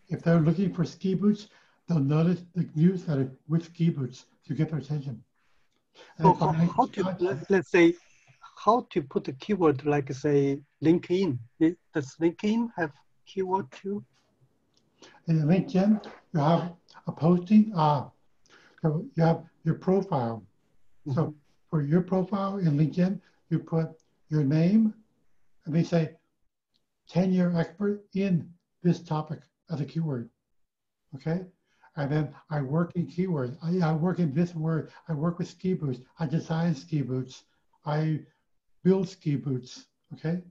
If they're looking for ski boots, they'll notice the newsletter with ski boots to get their attention. So how, how to, let, let's say, how to put a keyword like say LinkedIn? Does LinkedIn have keyword too? In LinkedIn, you have a posting. Uh, so you have your profile. Mm-hmm. So for your profile in LinkedIn, you put your name, and they say 10 year expert in this topic as a keyword. Okay. And then I work in keywords. I, I work in this word. I work with ski boots. I design ski boots. I build ski boots. Okay.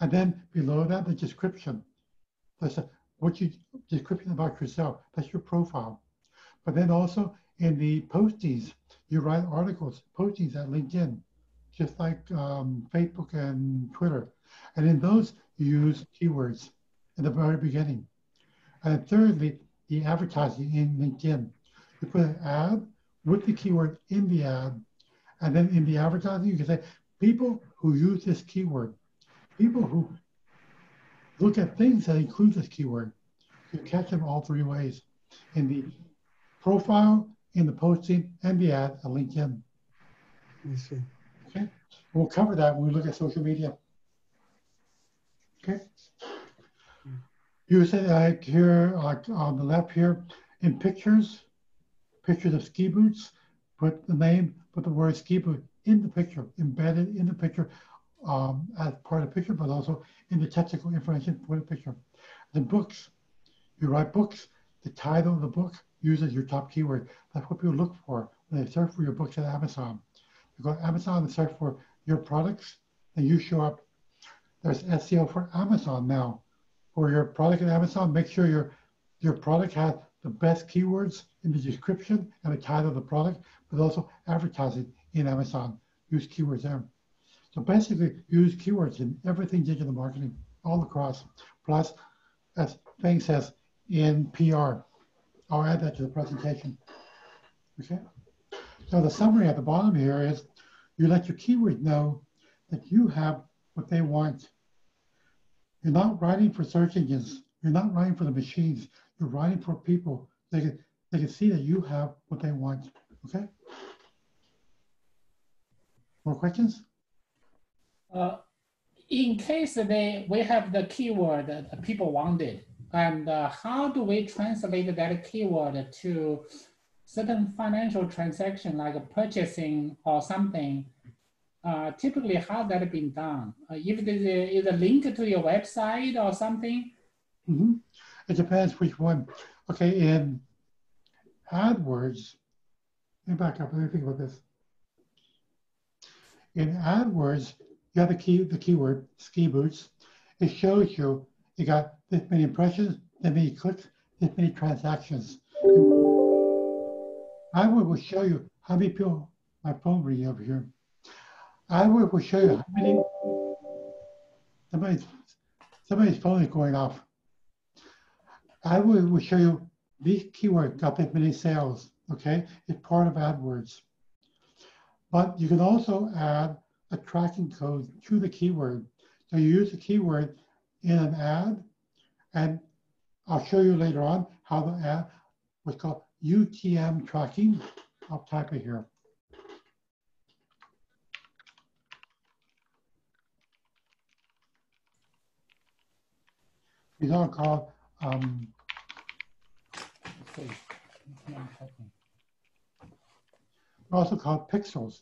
And then below that, the description. That's a, what you description about yourself. That's your profile. But then also in the postings, you write articles, postings at LinkedIn, just like um, Facebook and Twitter. And in those, you use keywords in the very beginning. And thirdly, the advertising in LinkedIn. You put an ad with the keyword in the ad. And then in the advertising, you can say, people who use this keyword, people who look at things that include this keyword. You catch them all three ways in the profile, in the posting, and the ad on LinkedIn. I see. Okay. We'll cover that when we look at social media. Okay. You said like here, like on the left here, in pictures, pictures of ski boots, put the name, put the word ski boot in the picture, embedded in the picture um, as part of the picture, but also in the technical information for the picture. The books, you write books, the title of the book uses your top keyword. That's what people look for when they search for your books at Amazon. You go to Amazon and search for your products, and you show up. There's SEO for Amazon now. For your product at Amazon, make sure your your product has the best keywords in the description and the title of the product, but also advertising in Amazon. Use keywords there. So basically, use keywords in everything digital marketing all across. Plus, as Feng says, in PR. I'll add that to the presentation. Okay. So the summary at the bottom here is you let your keyword know that you have what they want. You're not writing for search engines. You're not writing for the machines. You're writing for people. They can, they can see that you have what they want. Okay. More questions? Uh, in case they we have the keyword that people wanted, and uh, how do we translate that keyword to certain financial transaction like purchasing or something? Uh, typically, how that been done? Uh, if there is a link to your website or something? Mm -hmm. It depends which one. Okay, in AdWords, let me back up. Let me think about this. In AdWords, you have the key, the keyword ski boots. It shows you you got this many impressions, this many clicks, this many transactions. AdWords will show you how many people. My phone ringing over here. AdWords will show you how many. Somebody's somebody's phone is going off. I will show you these keywords got this many sales. Okay, it's part of AdWords. But you can also add a tracking code to the keyword. So you use the keyword in an ad, and I'll show you later on how the ad was called UTM tracking. I'll type it here. These are called um, also called pixels.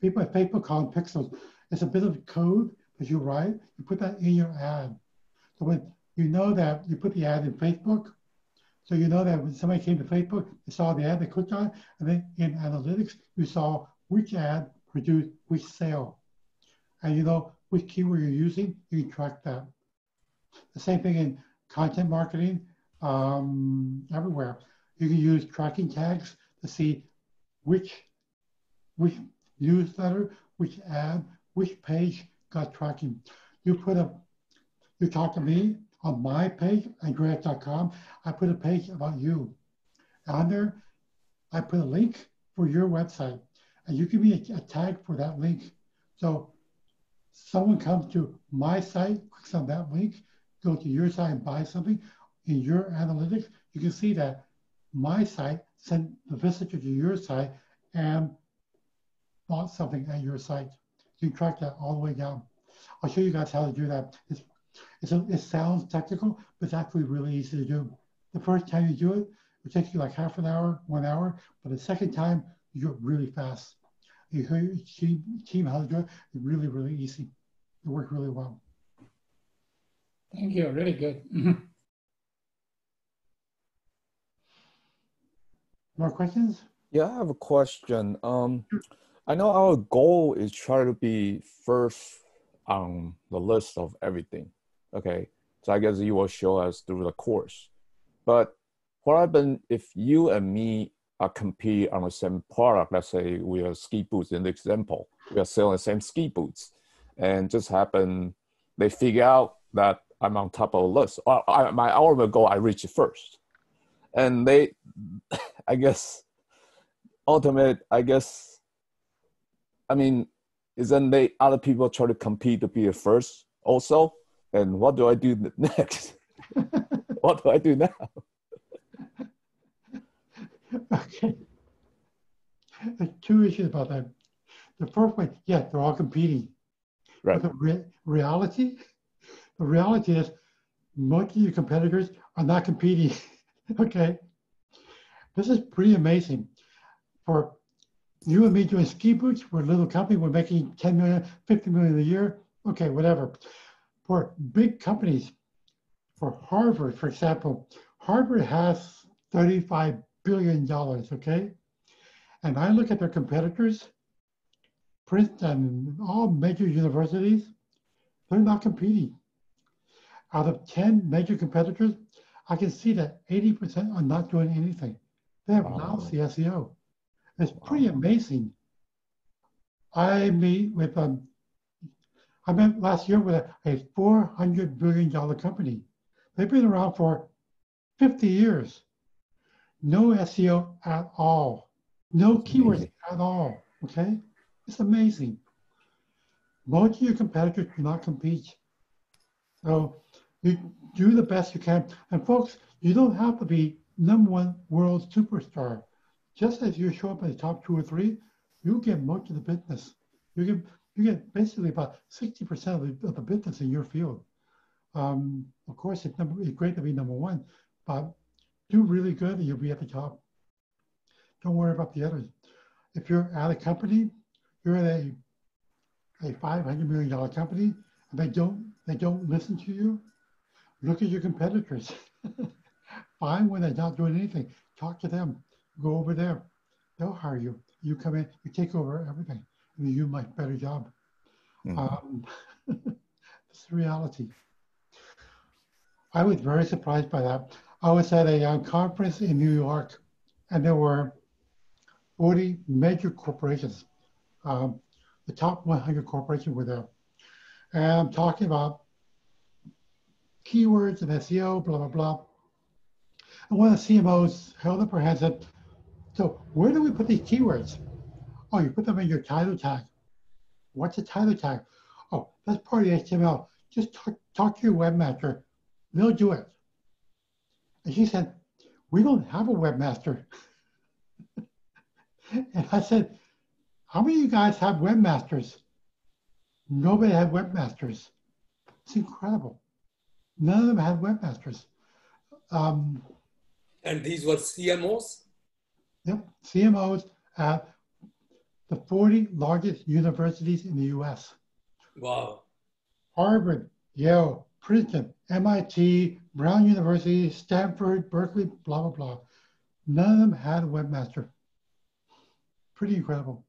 People at Facebook call them pixels. It's a bit of code that you write, you put that in your ad. So when you know that you put the ad in Facebook, so you know that when somebody came to Facebook, they saw the ad, they clicked on it, and then in analytics, you saw which ad produced which sale. And you know which keyword you're using, you can track that. The same thing in content marketing, um, everywhere. You can use tracking tags to see which, which newsletter, which ad, which page got tracking. You put a, you talk to me on my page, andreas.com, I put a page about you. On there, I put a link for your website, and you give me a, a tag for that link. So someone comes to my site, clicks on that link, go to your site and buy something. In your analytics, you can see that my site sent the visitor to your site and bought something at your site. You can track that all the way down. I'll show you guys how to do that. It's, it's a, it sounds technical, but it's actually really easy to do. The first time you do it, it takes you like half an hour, one hour, but the second time, you do it really fast. You hear your team, team how to do it, it's really, really easy. It worked really well. Thank you, really good. More questions? Yeah, I have a question. Um, I know our goal is try to be first on the list of everything. Okay, so I guess you will show us through the course. But what happens if you and me are compete on the same product? Let's say we are ski boots in the example. We are selling the same ski boots, and just happen they figure out that I'm on top of the list. Or I, my ultimate goal, I reach it first, and they, I guess, ultimate, I guess I mean, isn't they other people try to compete to be a first also? And what do I do next? what do I do now? okay. Two issues about that. The first one, yeah, they're all competing. Right. But the re reality, the reality is most of your competitors are not competing. okay. This is pretty amazing. For you and me doing ski boots, we're a little company, we're making 10 million, 50 million a year. Okay, whatever. For big companies, for Harvard, for example, Harvard has $35 billion, okay? And I look at their competitors, Princeton, all major universities, they're not competing. Out of 10 major competitors, I can see that 80% are not doing anything. They have Wow. lousy SEO. It's pretty amazing. I meet with um, I met last year with a, a 400 billion dollar company. They've been around for 50 years. No SEO at all. No keywords Amazing. at all. Okay, it's amazing. Most of your competitors do not compete. So you do the best you can. And folks, you don't have to be number one world superstar. Just as you show up in the top two or three, you get most of the business. You get you get basically about 60% of the, of the business in your field. Um, of course, it's, number, it's great to be number one, but do really good and you'll be at the top. Don't worry about the others. If you're at a company, you're at a a 500 million dollar company, and they don't they don't listen to you. Look at your competitors. Find when they're not doing anything. Talk to them. Go over there. They'll hire you. You come in. You take over everything. And you do a much better job. Mhm. Um, it's reality. I was very surprised by that. I was at a um, conference in New York, and there were 40 major corporations. Um, the top 100 corporations were there. And I'm talking about keywords and SEO, blah, blah, blah. And one of the CMOs held up her hand and said, So, where do we put these keywords? Oh, you put them in your title tag. What's a title tag? Oh, that's part of the HTML. Just talk, talk to your webmaster. They'll do it. And she said, We don't have a webmaster. and I said, How many of you guys have webmasters? Nobody had webmasters. It's incredible. None of them had webmasters. Um, And these were CMOs? Yep, CMOs at the 40 largest universities in the US. Wow. Harvard, Yale, Princeton, MIT, Brown University, Stanford, Berkeley, blah, blah, blah. None of them had a webmaster. Pretty incredible.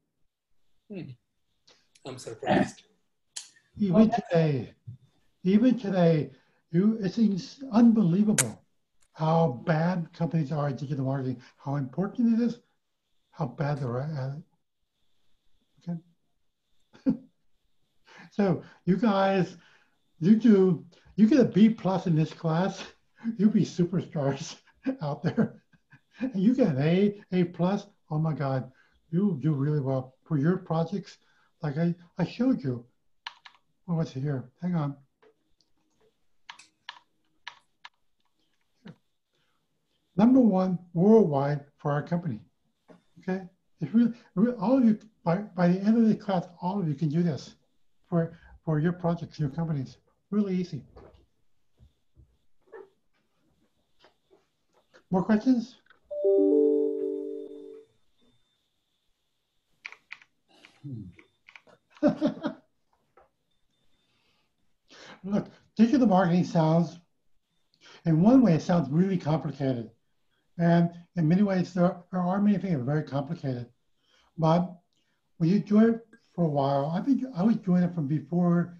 I'm surprised. Even today, even today, you, it seems unbelievable how bad companies are at digital marketing, how important it is, how bad they're at it. Okay. so you guys, you do, you get a B plus in this class, you'll be superstars out there. And you get an A, A plus, oh my God, you'll do really well for your projects. Like I, I showed you, what was it here? Hang on. Number one worldwide for our company. Okay, if really, all of you by by the end of the class, all of you can do this for for your projects, your companies. Really easy. More questions? Hmm. Look, digital marketing sounds, in one way, it sounds really complicated. And in many ways, there, there are many things that are very complicated. But when you do it for a while, I think I was doing it from before,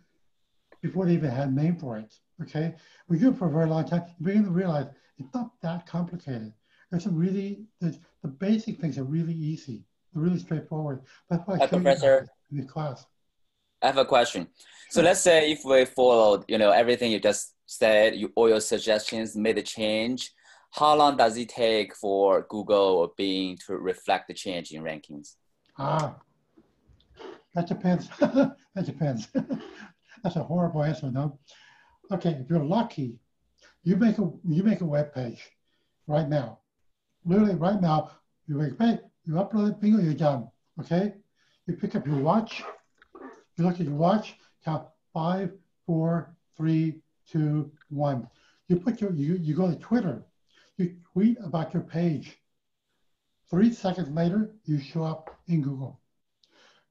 before they even had name for it. Okay, we do it for a very long time. You begin to realize it's not that complicated. There's some really, there's, the basic things are really easy, they're really straightforward. That's why I Hi, Professor. in the class. I have a question. So let's say if we followed, you know, everything you just said, you, all your suggestions made a change, how long does it take for Google or Bing to reflect the change in rankings? Ah, that depends. that depends. That's a horrible answer, no? Okay, if you're lucky, you make a you make a web page right now. Literally right now, you make a page, you upload it, bingo, you're done. Okay? You pick up your watch, you look at your watch, count five, four, three, two, one. You put your you, you go to Twitter, you tweet about your page. Three seconds later, you show up in Google.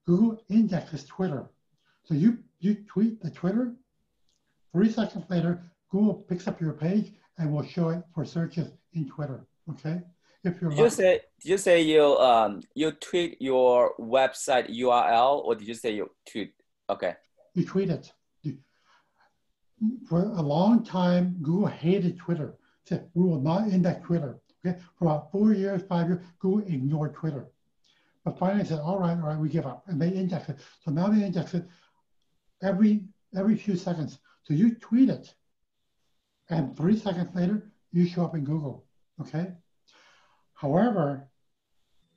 Google indexes Twitter. So you, you tweet the Twitter, three seconds later, Google picks up your page and will show it for searches in Twitter. Okay? If you're Did you say did you say you um you tweet your website URL or did you say you tweet? Okay. you tweet it. For a long time, Google hated Twitter. said, we will not index Twitter. Okay, for about four years, five years, Google ignored Twitter. But finally said, all right, all right, we give up. And they index it. So now they index it every every few seconds. So you tweet it, and three seconds later, you show up in Google. Okay. However,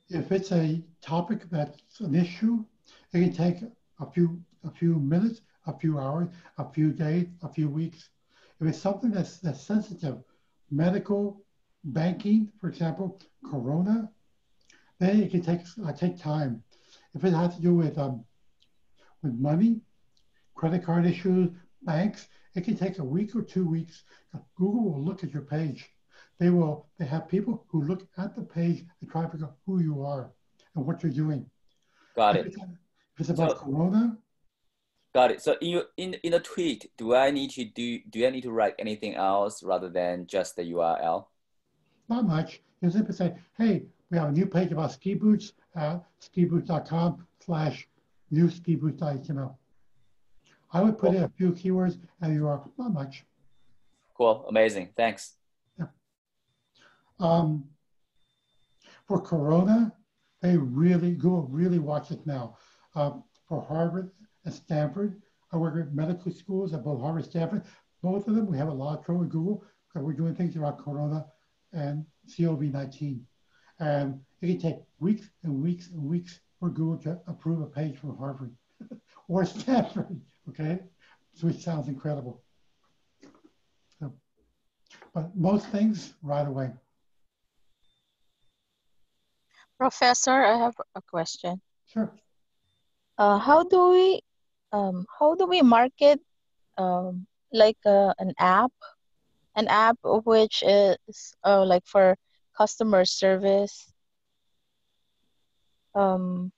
if it's a topic that's an issue, it can take a few a few minutes, a few hours, a few days, a few weeks. If it's something that's that's sensitive, medical, banking, for example, corona, then it can take uh, take time. If it has to do with um, with money, credit card issues, banks, it can take a week or two weeks. Google will look at your page. They will. They have people who look at the page and try to figure out who you are and what you're doing. Got If it. it's, if it's about So- corona, Got it. So in your, in in a tweet, do I need to do do I need to write anything else rather than just the URL? not much. You simply say, hey, we have a new page about ski boots at skiboots.com slash new skiboots.html. I would put in a few keywords and you are not much. Cool. Amazing. Thanks. Yeah. Um, for Corona, they really, Google really watches it now. Um, for Harvard and Stanford, I work at medical schools at both Harvard and Stanford. Both of them, we have a lot of trouble with Google because we're doing things around Corona and COVID-19. And it can take weeks and weeks and weeks for Google to approve a page from Harvard or Stanford, okay? So it sounds incredible. So, but most things right away. Professor, I have a question. Sure. Uh, how do we um, how do we market um, like uh, an app, an app which is uh, like for customer service, um,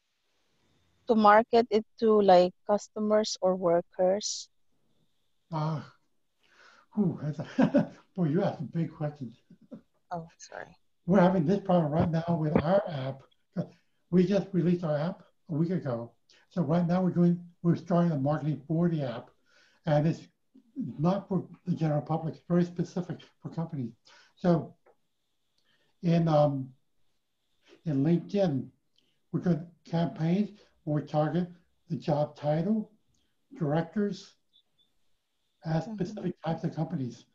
to market it to like customers or workers? Ah, whew, that's a, boy, you asked a big question Oh, sorry. We're having this problem right now with our app. We just released our app a week ago. So right now we're doing, we're starting the marketing for the app. And it's not for the general public, it's very specific for companies. So in, um, in LinkedIn, we're doing campaigns where we target the job title, directors, as specific types of companies.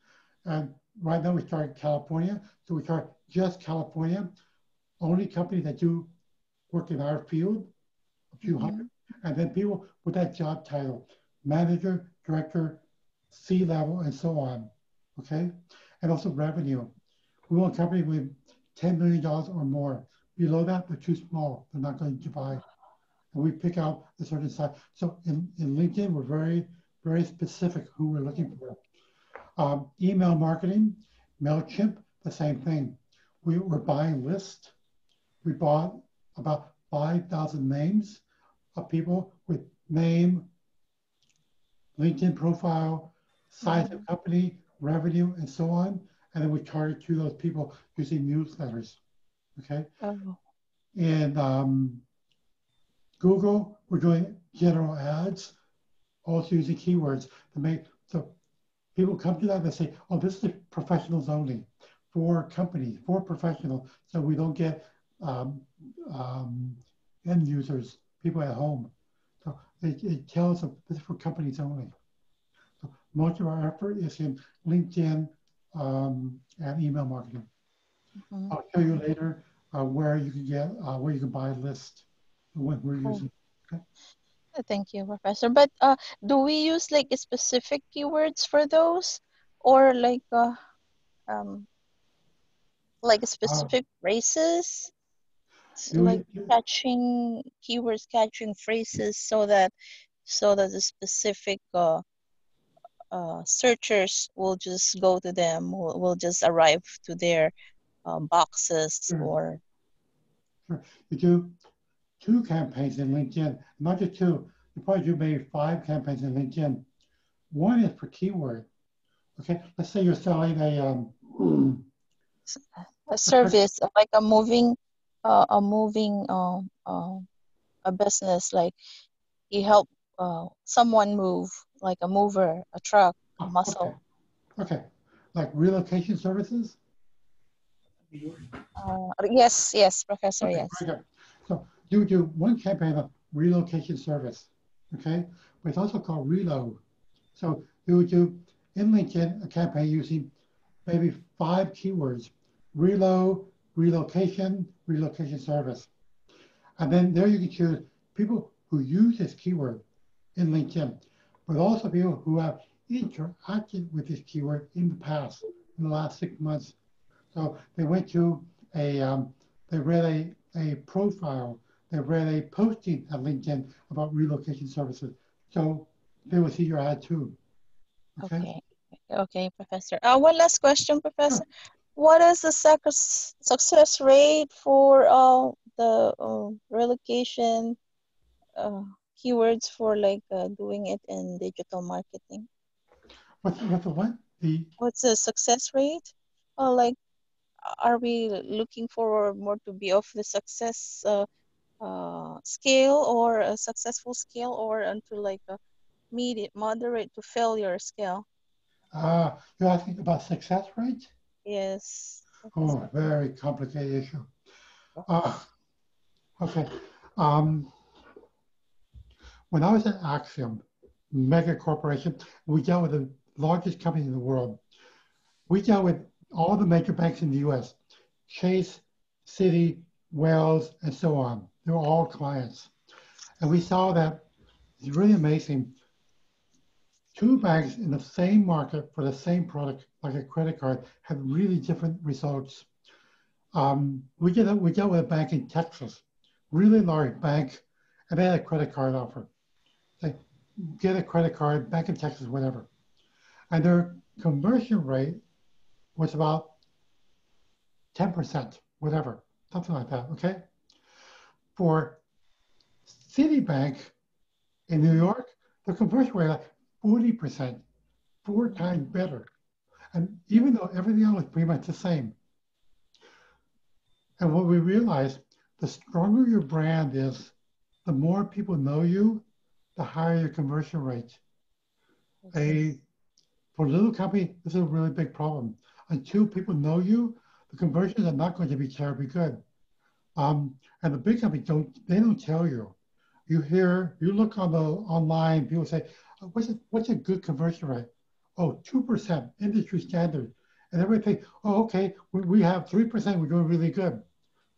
And right now we start in California, so we start just California, only companies that do work in our field, a few hundred, and then people with that job title, manager, director, C level, and so on. Okay, and also revenue. We want companies with $10 million or more. Below that, they're too small. They're not going to buy. And we pick out a certain size. So in, in LinkedIn, we're very, very specific who we're looking for. Um, email marketing, MailChimp, the same thing. We were buying lists. We bought about 5,000 names of people with name, LinkedIn profile, size of company, revenue, and so on. And then we target to those people using newsletters. Okay. Oh, And um, Google, we're doing general ads, also using keywords to make so people come to that and say, oh, this is professionals only for companies, for professionals, so we don't get um, um, end users, people at home. So it, it tells them this is for companies only. So most of our effort is in LinkedIn um, and email marketing. mhm. I'll show you later uh, where you can get uh, where you can buy a list what we're Cool. using. Uh, Thank you, Professor. But uh, do we use like specific keywords for those, or like uh, um, like specific phrases, Like catching keywords, catching phrases, so that so that the specific uh, uh, searchers will just go to them, will, will just arrive to their um, boxes Sure. or We do two campaigns in LinkedIn, not just two. You probably do maybe five campaigns in LinkedIn. One is for keyword. Okay, let's say you're selling a um, a service like a moving uh, a moving uh, uh, a business like you help uh, someone move like a mover a truck a muscle Okay. Okay. like relocation services? Uh, yes, yes, Professor, Okay, yes. very good. So you do one campaign of relocation service, okay? But it's also called reload. So you would do in LinkedIn a campaign using maybe five keywords: reload, relocation, relocation service. And then there you can choose people who use this keyword in LinkedIn, but also people who have interacted with this keyword in the past, in the last six months. So they went to a, um, they read a, a profile, they read a posting at LinkedIn about relocation services. So they will see your ad too. Okay, okay, Professor. Uh, one last question, Professor. What is the success success rate for uh, the uh, relocation uh, keywords for like uh, doing it in digital marketing? What's, what's the what? The, What's the success rate? Uh, like, are we looking for more to be of the success uh, uh, scale or a successful scale or until like a medium, moderate to failure scale? uh, you're asking about success rate? Yes. Oh, very complicated issue. Uh, okay. Um, when I was at Acxiom, mega corporation, we dealt with the largest company in the world. We dealt with all the major banks in the US, Chase, Citi, Wells, and so on. They were all clients. And we saw that it's really amazing. Two banks in the same market for the same product, like a credit card, have really different results. Um, we, did, we dealt with a bank in Texas, really large bank, and they had a credit card offer. They get a credit card, Bank in Texas, whatever. And their conversion rate was about 10%, whatever, something like that, okay? For Citibank in New York, the conversion rate 40%, four times better. And even though everything else was pretty much the same. And what we realized, the stronger your brand is, the more people know you, the higher your conversion rate. A for a little company, this is a really big problem. Until people know you, the conversions are not going to be terribly good. Um, and the big companies don't they don't tell you. You hear, you look on the online, people say, what's a, what's a good conversion rate? Oh, 2%, industry standard. And everything, oh, okay, we, we have 3%, we're doing really good.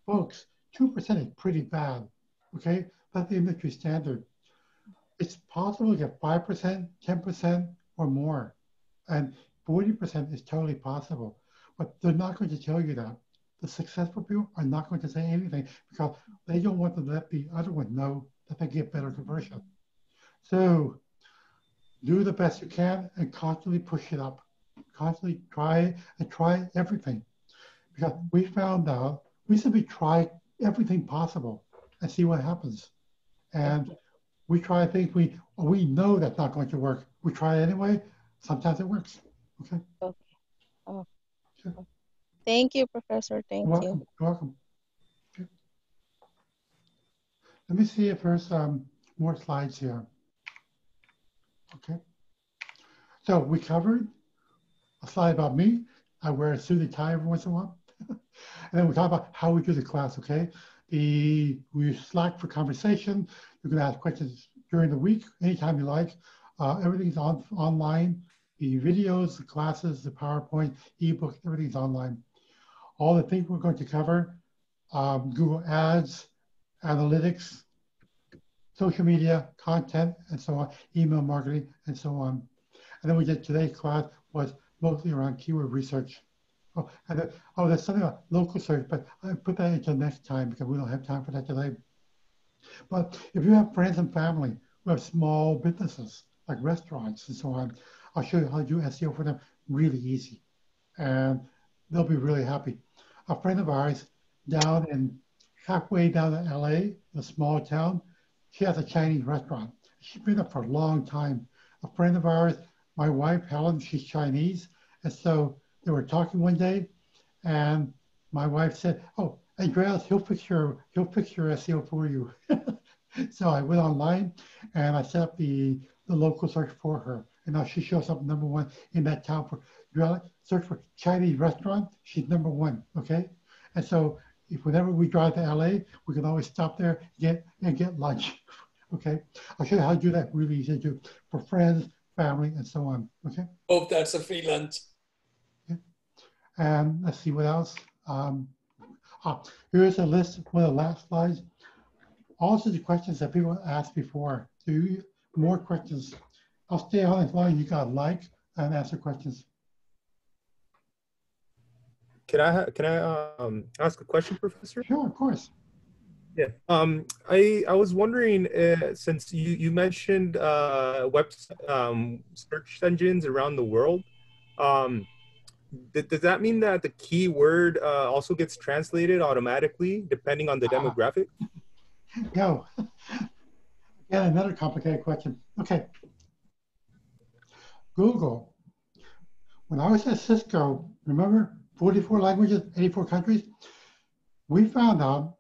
Folks, 2% is pretty bad, okay? That's the industry standard. It's possible to get 5%, 10%, or more. And 40% is totally possible. But they're not going to tell you that. The successful people are not going to say anything because they don't want to let the other one know that they get better conversion. So do the best you can and constantly push it up. Constantly try and try everything. Because we found out we simply try everything possible and see what happens. And we try things we we know that's not going to work. We try anyway. Sometimes it works. Okay. Okay. Oh. Sure. Thank you, Professor. Thank You're you. welcome. You're welcome. Okay. Let me see if there's um, more slides here. Okay. So we covered a slide about me. I wear a suit and tie every once in a while. and then we talk about how we do the class, okay? The, we Slack for conversation. You can ask questions during the week, anytime you like. Uh, everything's on online. The videos, the classes, the PowerPoint, ebook, everything's online. All the things we're going to cover, um, Google Ads, analytics, social media, content, and so on, email marketing, and so on. And then we did today's class was mostly around keyword research. Oh, and oh, there's something about local search, but I put that into next time because we don't have time for that today. But if you have friends and family who have small businesses like restaurants and so on, I'll show you how to do SEO for them really easy. And they'll be really happy. A friend of ours down in halfway down in LA, a small town, she has a Chinese restaurant. She's been there for a long time. A friend of ours, my wife, Helen, she's Chinese. And so they were talking one day and my wife said, oh, Andreas, he'll fix your, he'll fix your SEO for you. so I went online and I set up the, the local search for her. And now she shows up number one in that town for search for Chinese restaurant, she's number one. Okay. And so if whenever we drive to LA, we can always stop there get and get lunch. Okay. I'll show you how to do that really easy to do for friends, family, and so on. Okay. Hope that's a free lunch. And let's see what else. Um, ah, here's a list, of one of the last slides. Also the questions that people asked before. Do you, more questions? I'll stay on as long as you got like and answer questions. Can I can I um, ask a question, Professor? Sure, of course. Yeah. Um, I I was wondering uh, since you you mentioned uh, web um, search engines around the world. Um, th does that mean that the keyword uh, also gets translated automatically depending on the uh, demographic? No. Again, another complicated question. Okay. Google. When I was at Cisco, remember 44 languages, 84 countries. We found out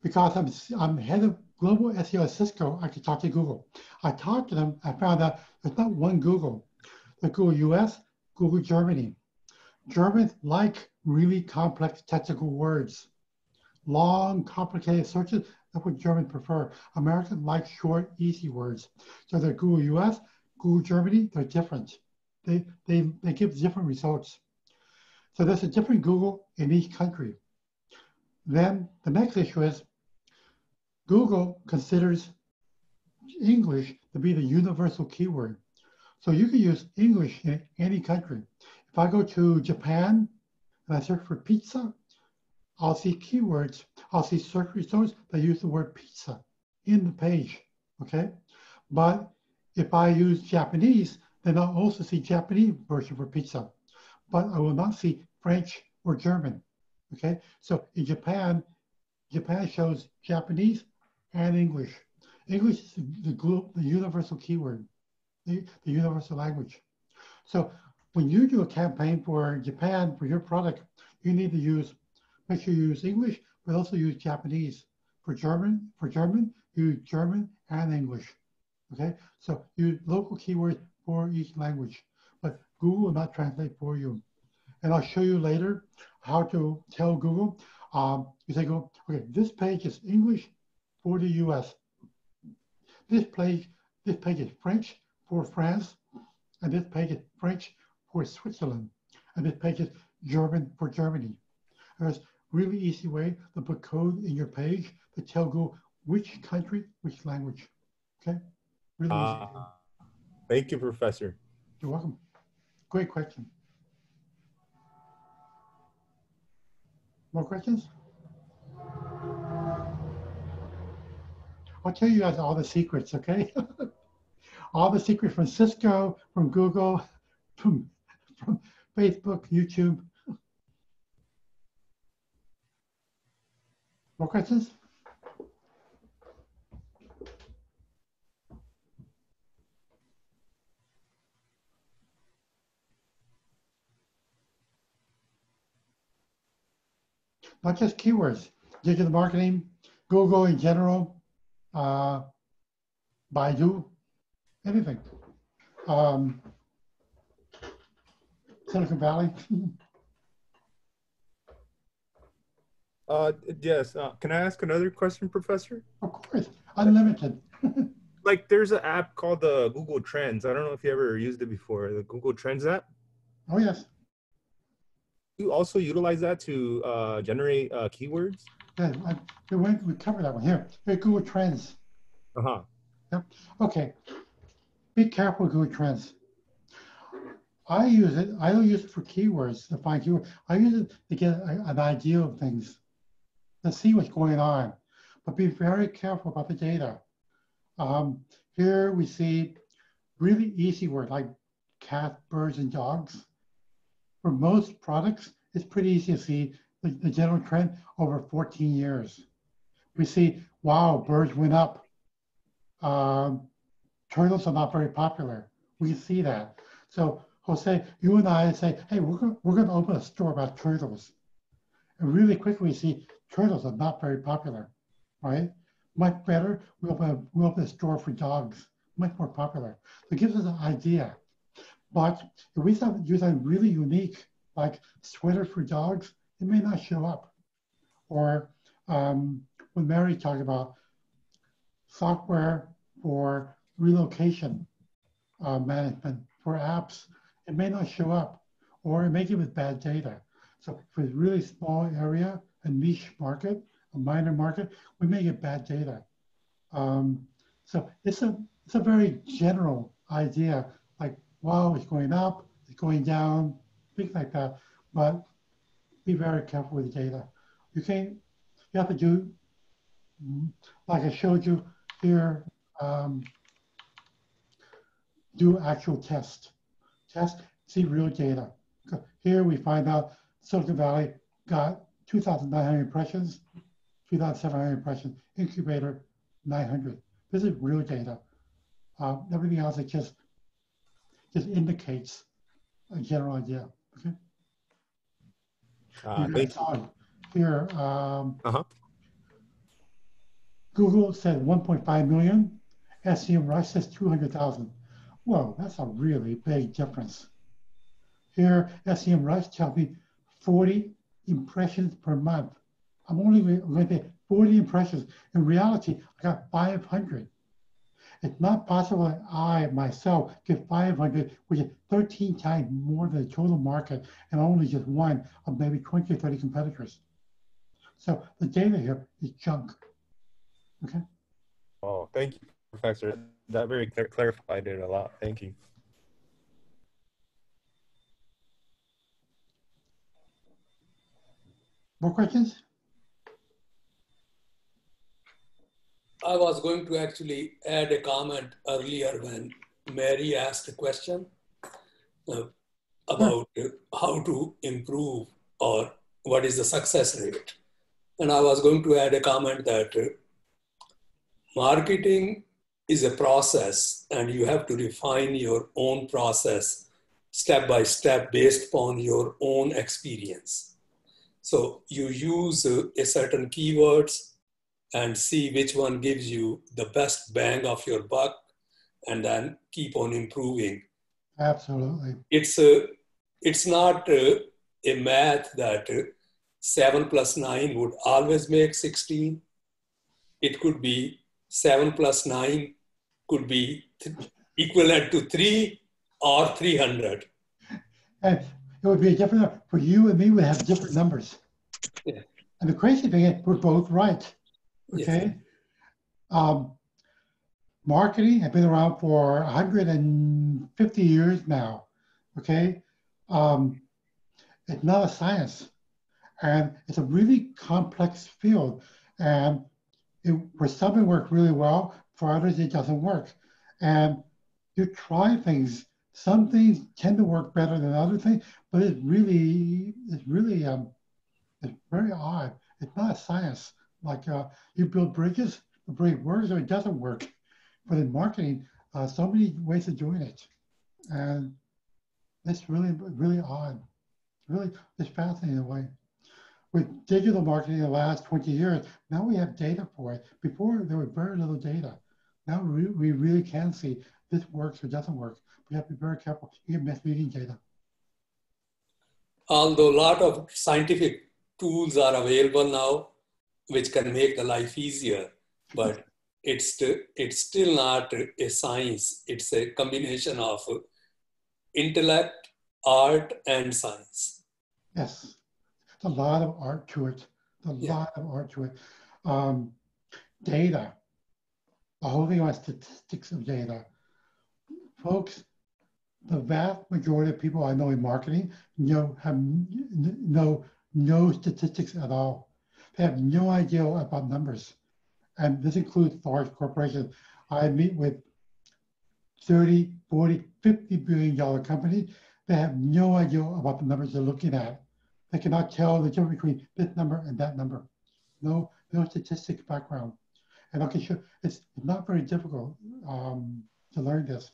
because I'm, I'm head of global SEO at Cisco, I could talk to Google. I talked to them, I found out there's not one Google. The Google US, Google Germany. Germans like really complex technical words. Long, complicated searches, that's what Germans prefer. Americans like short, easy words. So the Google US, Google Germany, they're different. They, they, they give different results. So there's a different Google in each country. Then the next issue is Google considers English to be the universal keyword. So you can use English in any country. If I go to Japan and I search for pizza, I'll see keywords, I'll see search results that use the word pizza in the page, okay? But if I use Japanese, then I'll also see Japanese version for pizza but I will not see French or German. Okay, so in Japan, Japan shows Japanese and English. English is the, the, the universal keyword, the, the universal language. So when you do a campaign for Japan for your product, you need to use, make sure you use English, but also use Japanese. For German, for German, use German and English. Okay, so use local keywords for each language. But Google will not translate for you. And I'll show you later how to tell Google. Um, you say, go, okay, this page is English for the US. This page, this page is French for France, and this page is French for Switzerland, and this page is German for Germany. There's really easy way to put code in your page to tell Google which country, which language. Okay? Really uh, easy. Thank you, Professor. You're welcome. Great question. More questions? I'll tell you guys all the secrets, okay? all the secrets from Cisco, from Google, from, from Facebook, YouTube. More questions? Not just keywords, digital marketing, Google in general, uh, Baidu, anything. Um, Silicon Valley. uh, yes. Uh, can I ask another question, Professor? Of course, unlimited. like there's an app called the Google Trends. I don't know if you ever used it before, the Google Trends app. Oh, yes you also utilize that to uh, generate uh, keywords? Yeah, I, we cover that one here. Here, Google Trends. Uh huh. Yep. Okay. Be careful with Google Trends. I use it. I don't use it for keywords to find keywords. I use it to get a, an idea of things, to see what's going on. But be very careful about the data. Um, here we see really easy words like cat, birds, and dogs for most products, it's pretty easy to see the, the general trend over 14 years. We see, wow, birds went up. Um, turtles are not very popular. We see that. So Jose, you and I say, hey, we're going we're gonna open a store about turtles. And really quickly we see turtles are not very popular, right? Much better, we open a, we open a store for dogs. much more popular. So it gives us an idea. But if we start something really unique, like sweaters for dogs, it may not show up. Or um, when Mary talked about software for relocation uh, management for apps, it may not show up, or it may give us bad data. So for a really small area, a niche market, a minor market, we may get bad data. Um, so it's a it's a very general idea, wow, it's going up, it's going down, things like that. But be very careful with the data. You can't. You have to do like I showed you here. Um, do actual test, test, see real data. Here we find out Silicon Valley got 2,900 impressions, 2,700 impressions, incubator 900. This is real data. Uh, everything else is just just indicates a general idea. Okay. Uh, thank you. Here, um, uh-huh. Google said 1.5 million. SEMrush says 200,000. Whoa, that's a really big difference. Here, SEMrush tells me 40 impressions per month. I'm only going to get 40 impressions. In reality, I got 500. It's not possible that I myself get 500, which is 13 times more than the total market, and only just one of maybe 20 or 30 competitors. So the data here is junk. Okay. Oh, thank you, Professor. That very clar clarified it a lot. Thank you. More questions? I was going to actually add a comment earlier when Mary asked a question uh, about uh, how to improve or what is the success rate. And I was going to add a comment that uh, marketing is a process and you have to refine your own process step by step based upon your own experience. So you use uh, a certain keywords and see which one gives you the best bang of your buck and then keep on improving. Absolutely. It's a, it's not a, a math that uh, seven plus nine would always make 16. It could be seven plus nine could be equivalent to three or 300. And it would be a different, number for you and me, we have different numbers. Yeah. And the crazy thing is, we're both right. Okay. Yes. Um, marketing has been around for 150 years now. Okay. Um, it's not a science, and it's a really complex field. And it, for some it works really well, for others it doesn't work. And you try things. Some things tend to work better than other things, but it's really, it's really, um, it's very odd. It's not a science. Like uh, you build bridges, the bridge works or it doesn't work. But in marketing, uh, so many ways of doing it, and it's really, really odd. Really, it's fascinating in a way. With digital marketing in the last 20 years, now we have data for it. Before, there was very little data. Now we, really can see this works or doesn't work. We have to be very careful. You get misleading data. Although a lot of scientific tools are available now, which can make the life easier, but it's, it's still not a science. It's a combination of intellect, art, and science. Yes, it's a lot of art to it. A Yeah. lot of art to it. Um, data, the whole thing about statistics of data. Folks, the vast majority of people I know in marketing know have n- n- know no statistics at all. They have no idea about numbers. And this includes large corporations. I meet with 30, 40, 50 billion dollar companies. They have no idea about the numbers they're looking at. They cannot tell the difference between this number and that number. No, no statistic background. And I can show it's not very difficult um, to learn this.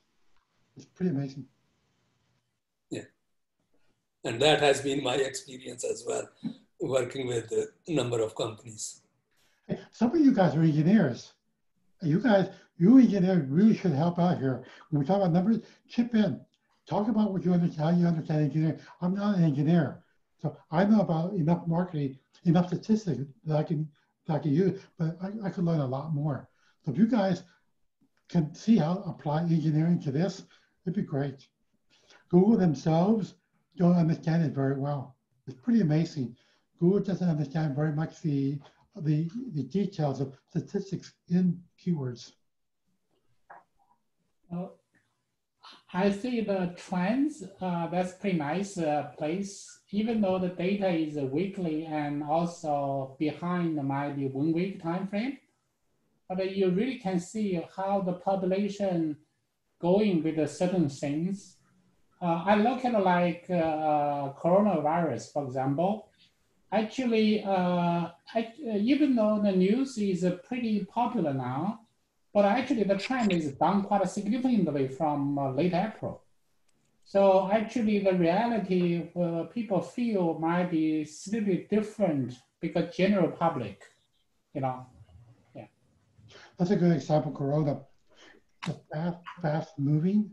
It's pretty amazing. Yeah. And that has been my experience as well, working with a number of companies. Some of you guys are engineers. You guys, you engineers really should help out here. When we talk about numbers, chip in. Talk about what you understand, how you understand engineering. I'm not an engineer, so I know about enough marketing, enough statistics that I can that I can use, but I, I could learn a lot more. So if you guys can see how to apply engineering to this, it'd be great. Google themselves don't understand it very well. It's pretty amazing. Google doesn't understand very much the the, the details of statistics in keywords. Well, I see the trends. Uh, that's pretty nice uh, place. Even though the data is weekly and also behind maybe one week time frame, but you really can see how the population going with certain things. Uh, I look at like uh, coronavirus, for example. Actually, uh, I, even though the news is pretty popular now, but actually the trend is down quite significantly from uh, late April. So actually the reality uh, people feel might be slightly different because general public, you know, yeah. That's a good example, Corona. The fast, fast moving.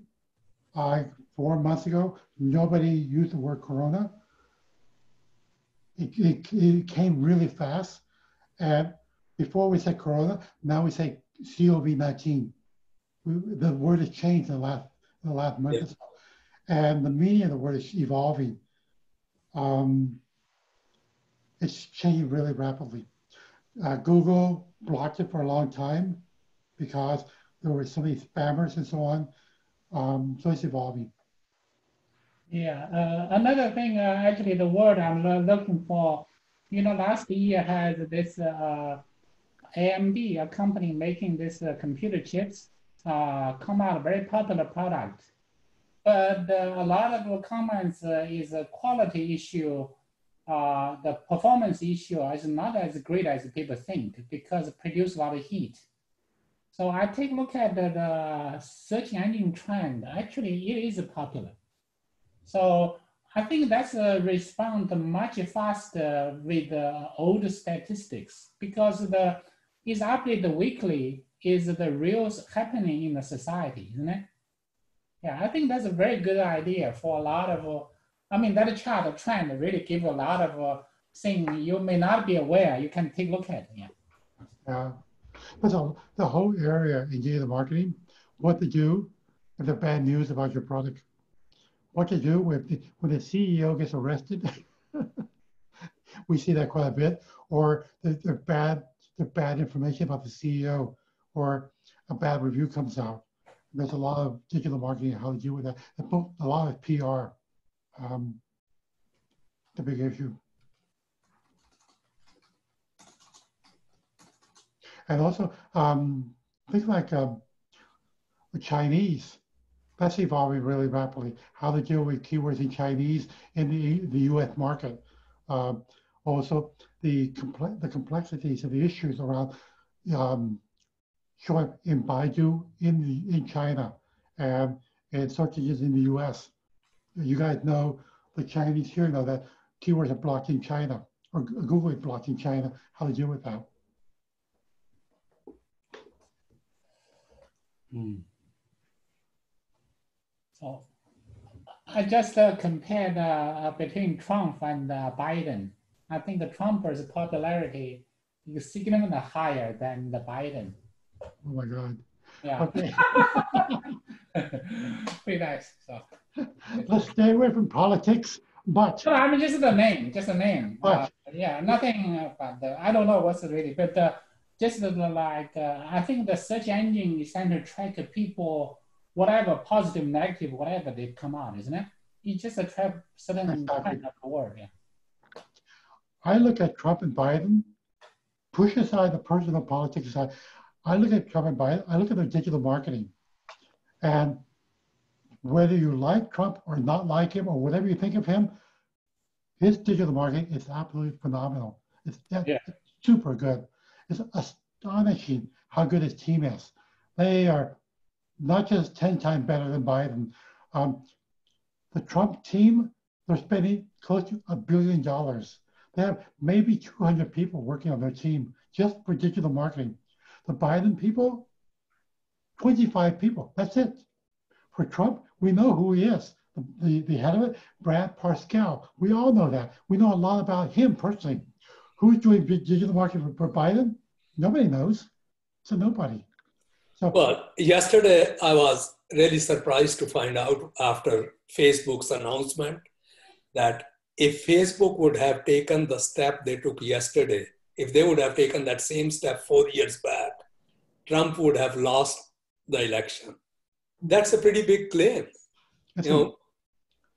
I four months ago, nobody used the word Corona. It, it, it came really fast. And before we said Corona, now we say COVID-19. The word has changed in the last, in the last month. Yeah. And the meaning of the word is evolving. Um, it's changing really rapidly. Uh, Google blocked it for a long time because there were so many spammers and so on. Um, so it's evolving. Yeah, uh, another thing, uh, actually, the word I'm looking for, you know, last year has this uh, AMD, a company making this uh, computer chips, uh, come out a very popular product. But uh, a lot of comments is a quality issue. the performance issue is not as great as people think because it produces a lot of heat. So I take a look at the, the search engine trend. Actually, it is popular. So I think that's a respond much faster with the old statistics because the is updated weekly is the real happening in the society, isn't it? Yeah, I think that's a very good idea for a lot of, uh, I mean, that chart trend really give a lot of uh, things you may not be aware. You can take a look at, yeah. Yeah, but the, the whole area in digital marketing, what to do if there's bad news about your product, what to do the, when the CEO gets arrested. we see that quite a bit, or the, the bad the bad information about the CEO or a bad review comes out. There's a lot of digital marketing how to deal with that. A lot of PR, um, the big issue. And also um, things like um, the Chinese, that's evolving really rapidly. How to deal with keywords in Chinese in the, the US market. Uh, also, the, the complexities of the issues around um, showing in Baidu in the in China and and search engines in the U.S. You guys know the Chinese here know that keywords are blocked in China or Google is blocked in China. How to deal with that? Hmm. I just uh, compared uh, between Trump and uh, Biden. I think the Trump's popularity is significantly higher than the Biden. Oh my God. Yeah. Okay. Pretty nice. So. Let's stay away from politics, but. No, I mean, just the name, just the name. But. Uh, yeah, nothing about the, I don't know what's really, but uh, just the, like, uh, I think the search engine is trying to track people, whatever, positive, negative, whatever they come out, isn't it? It just attract certain exactly. kind of word, yeah. I look at Trump and Biden, push aside the personal politics aside. I look at Trump and Biden, I look at their digital marketing. And whether you like Trump or not like him or whatever you think of him, his digital marketing is absolutely phenomenal. It's, yeah. super good. It's astonishing how good his team is. They are not just 10 times better than Biden. Um, the Trump team, they're spending close to a billion dollars they have maybe 200 people working on their team just for digital marketing. The Biden people, 25 people. That's it. For Trump, we know who he is. The, the, the head of it, Brad Parscale. We all know that. We know a lot about him personally. Who's doing digital marketing for Biden? Nobody knows. So nobody. Well, yesterday I was really surprised to find out after Facebook's announcement that if Facebook would have taken the step they took yesterday, if they would have taken that same step four years back, Trump would have lost the election. That's a pretty big claim. that's You know,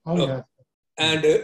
oh uh, yeah. and uh,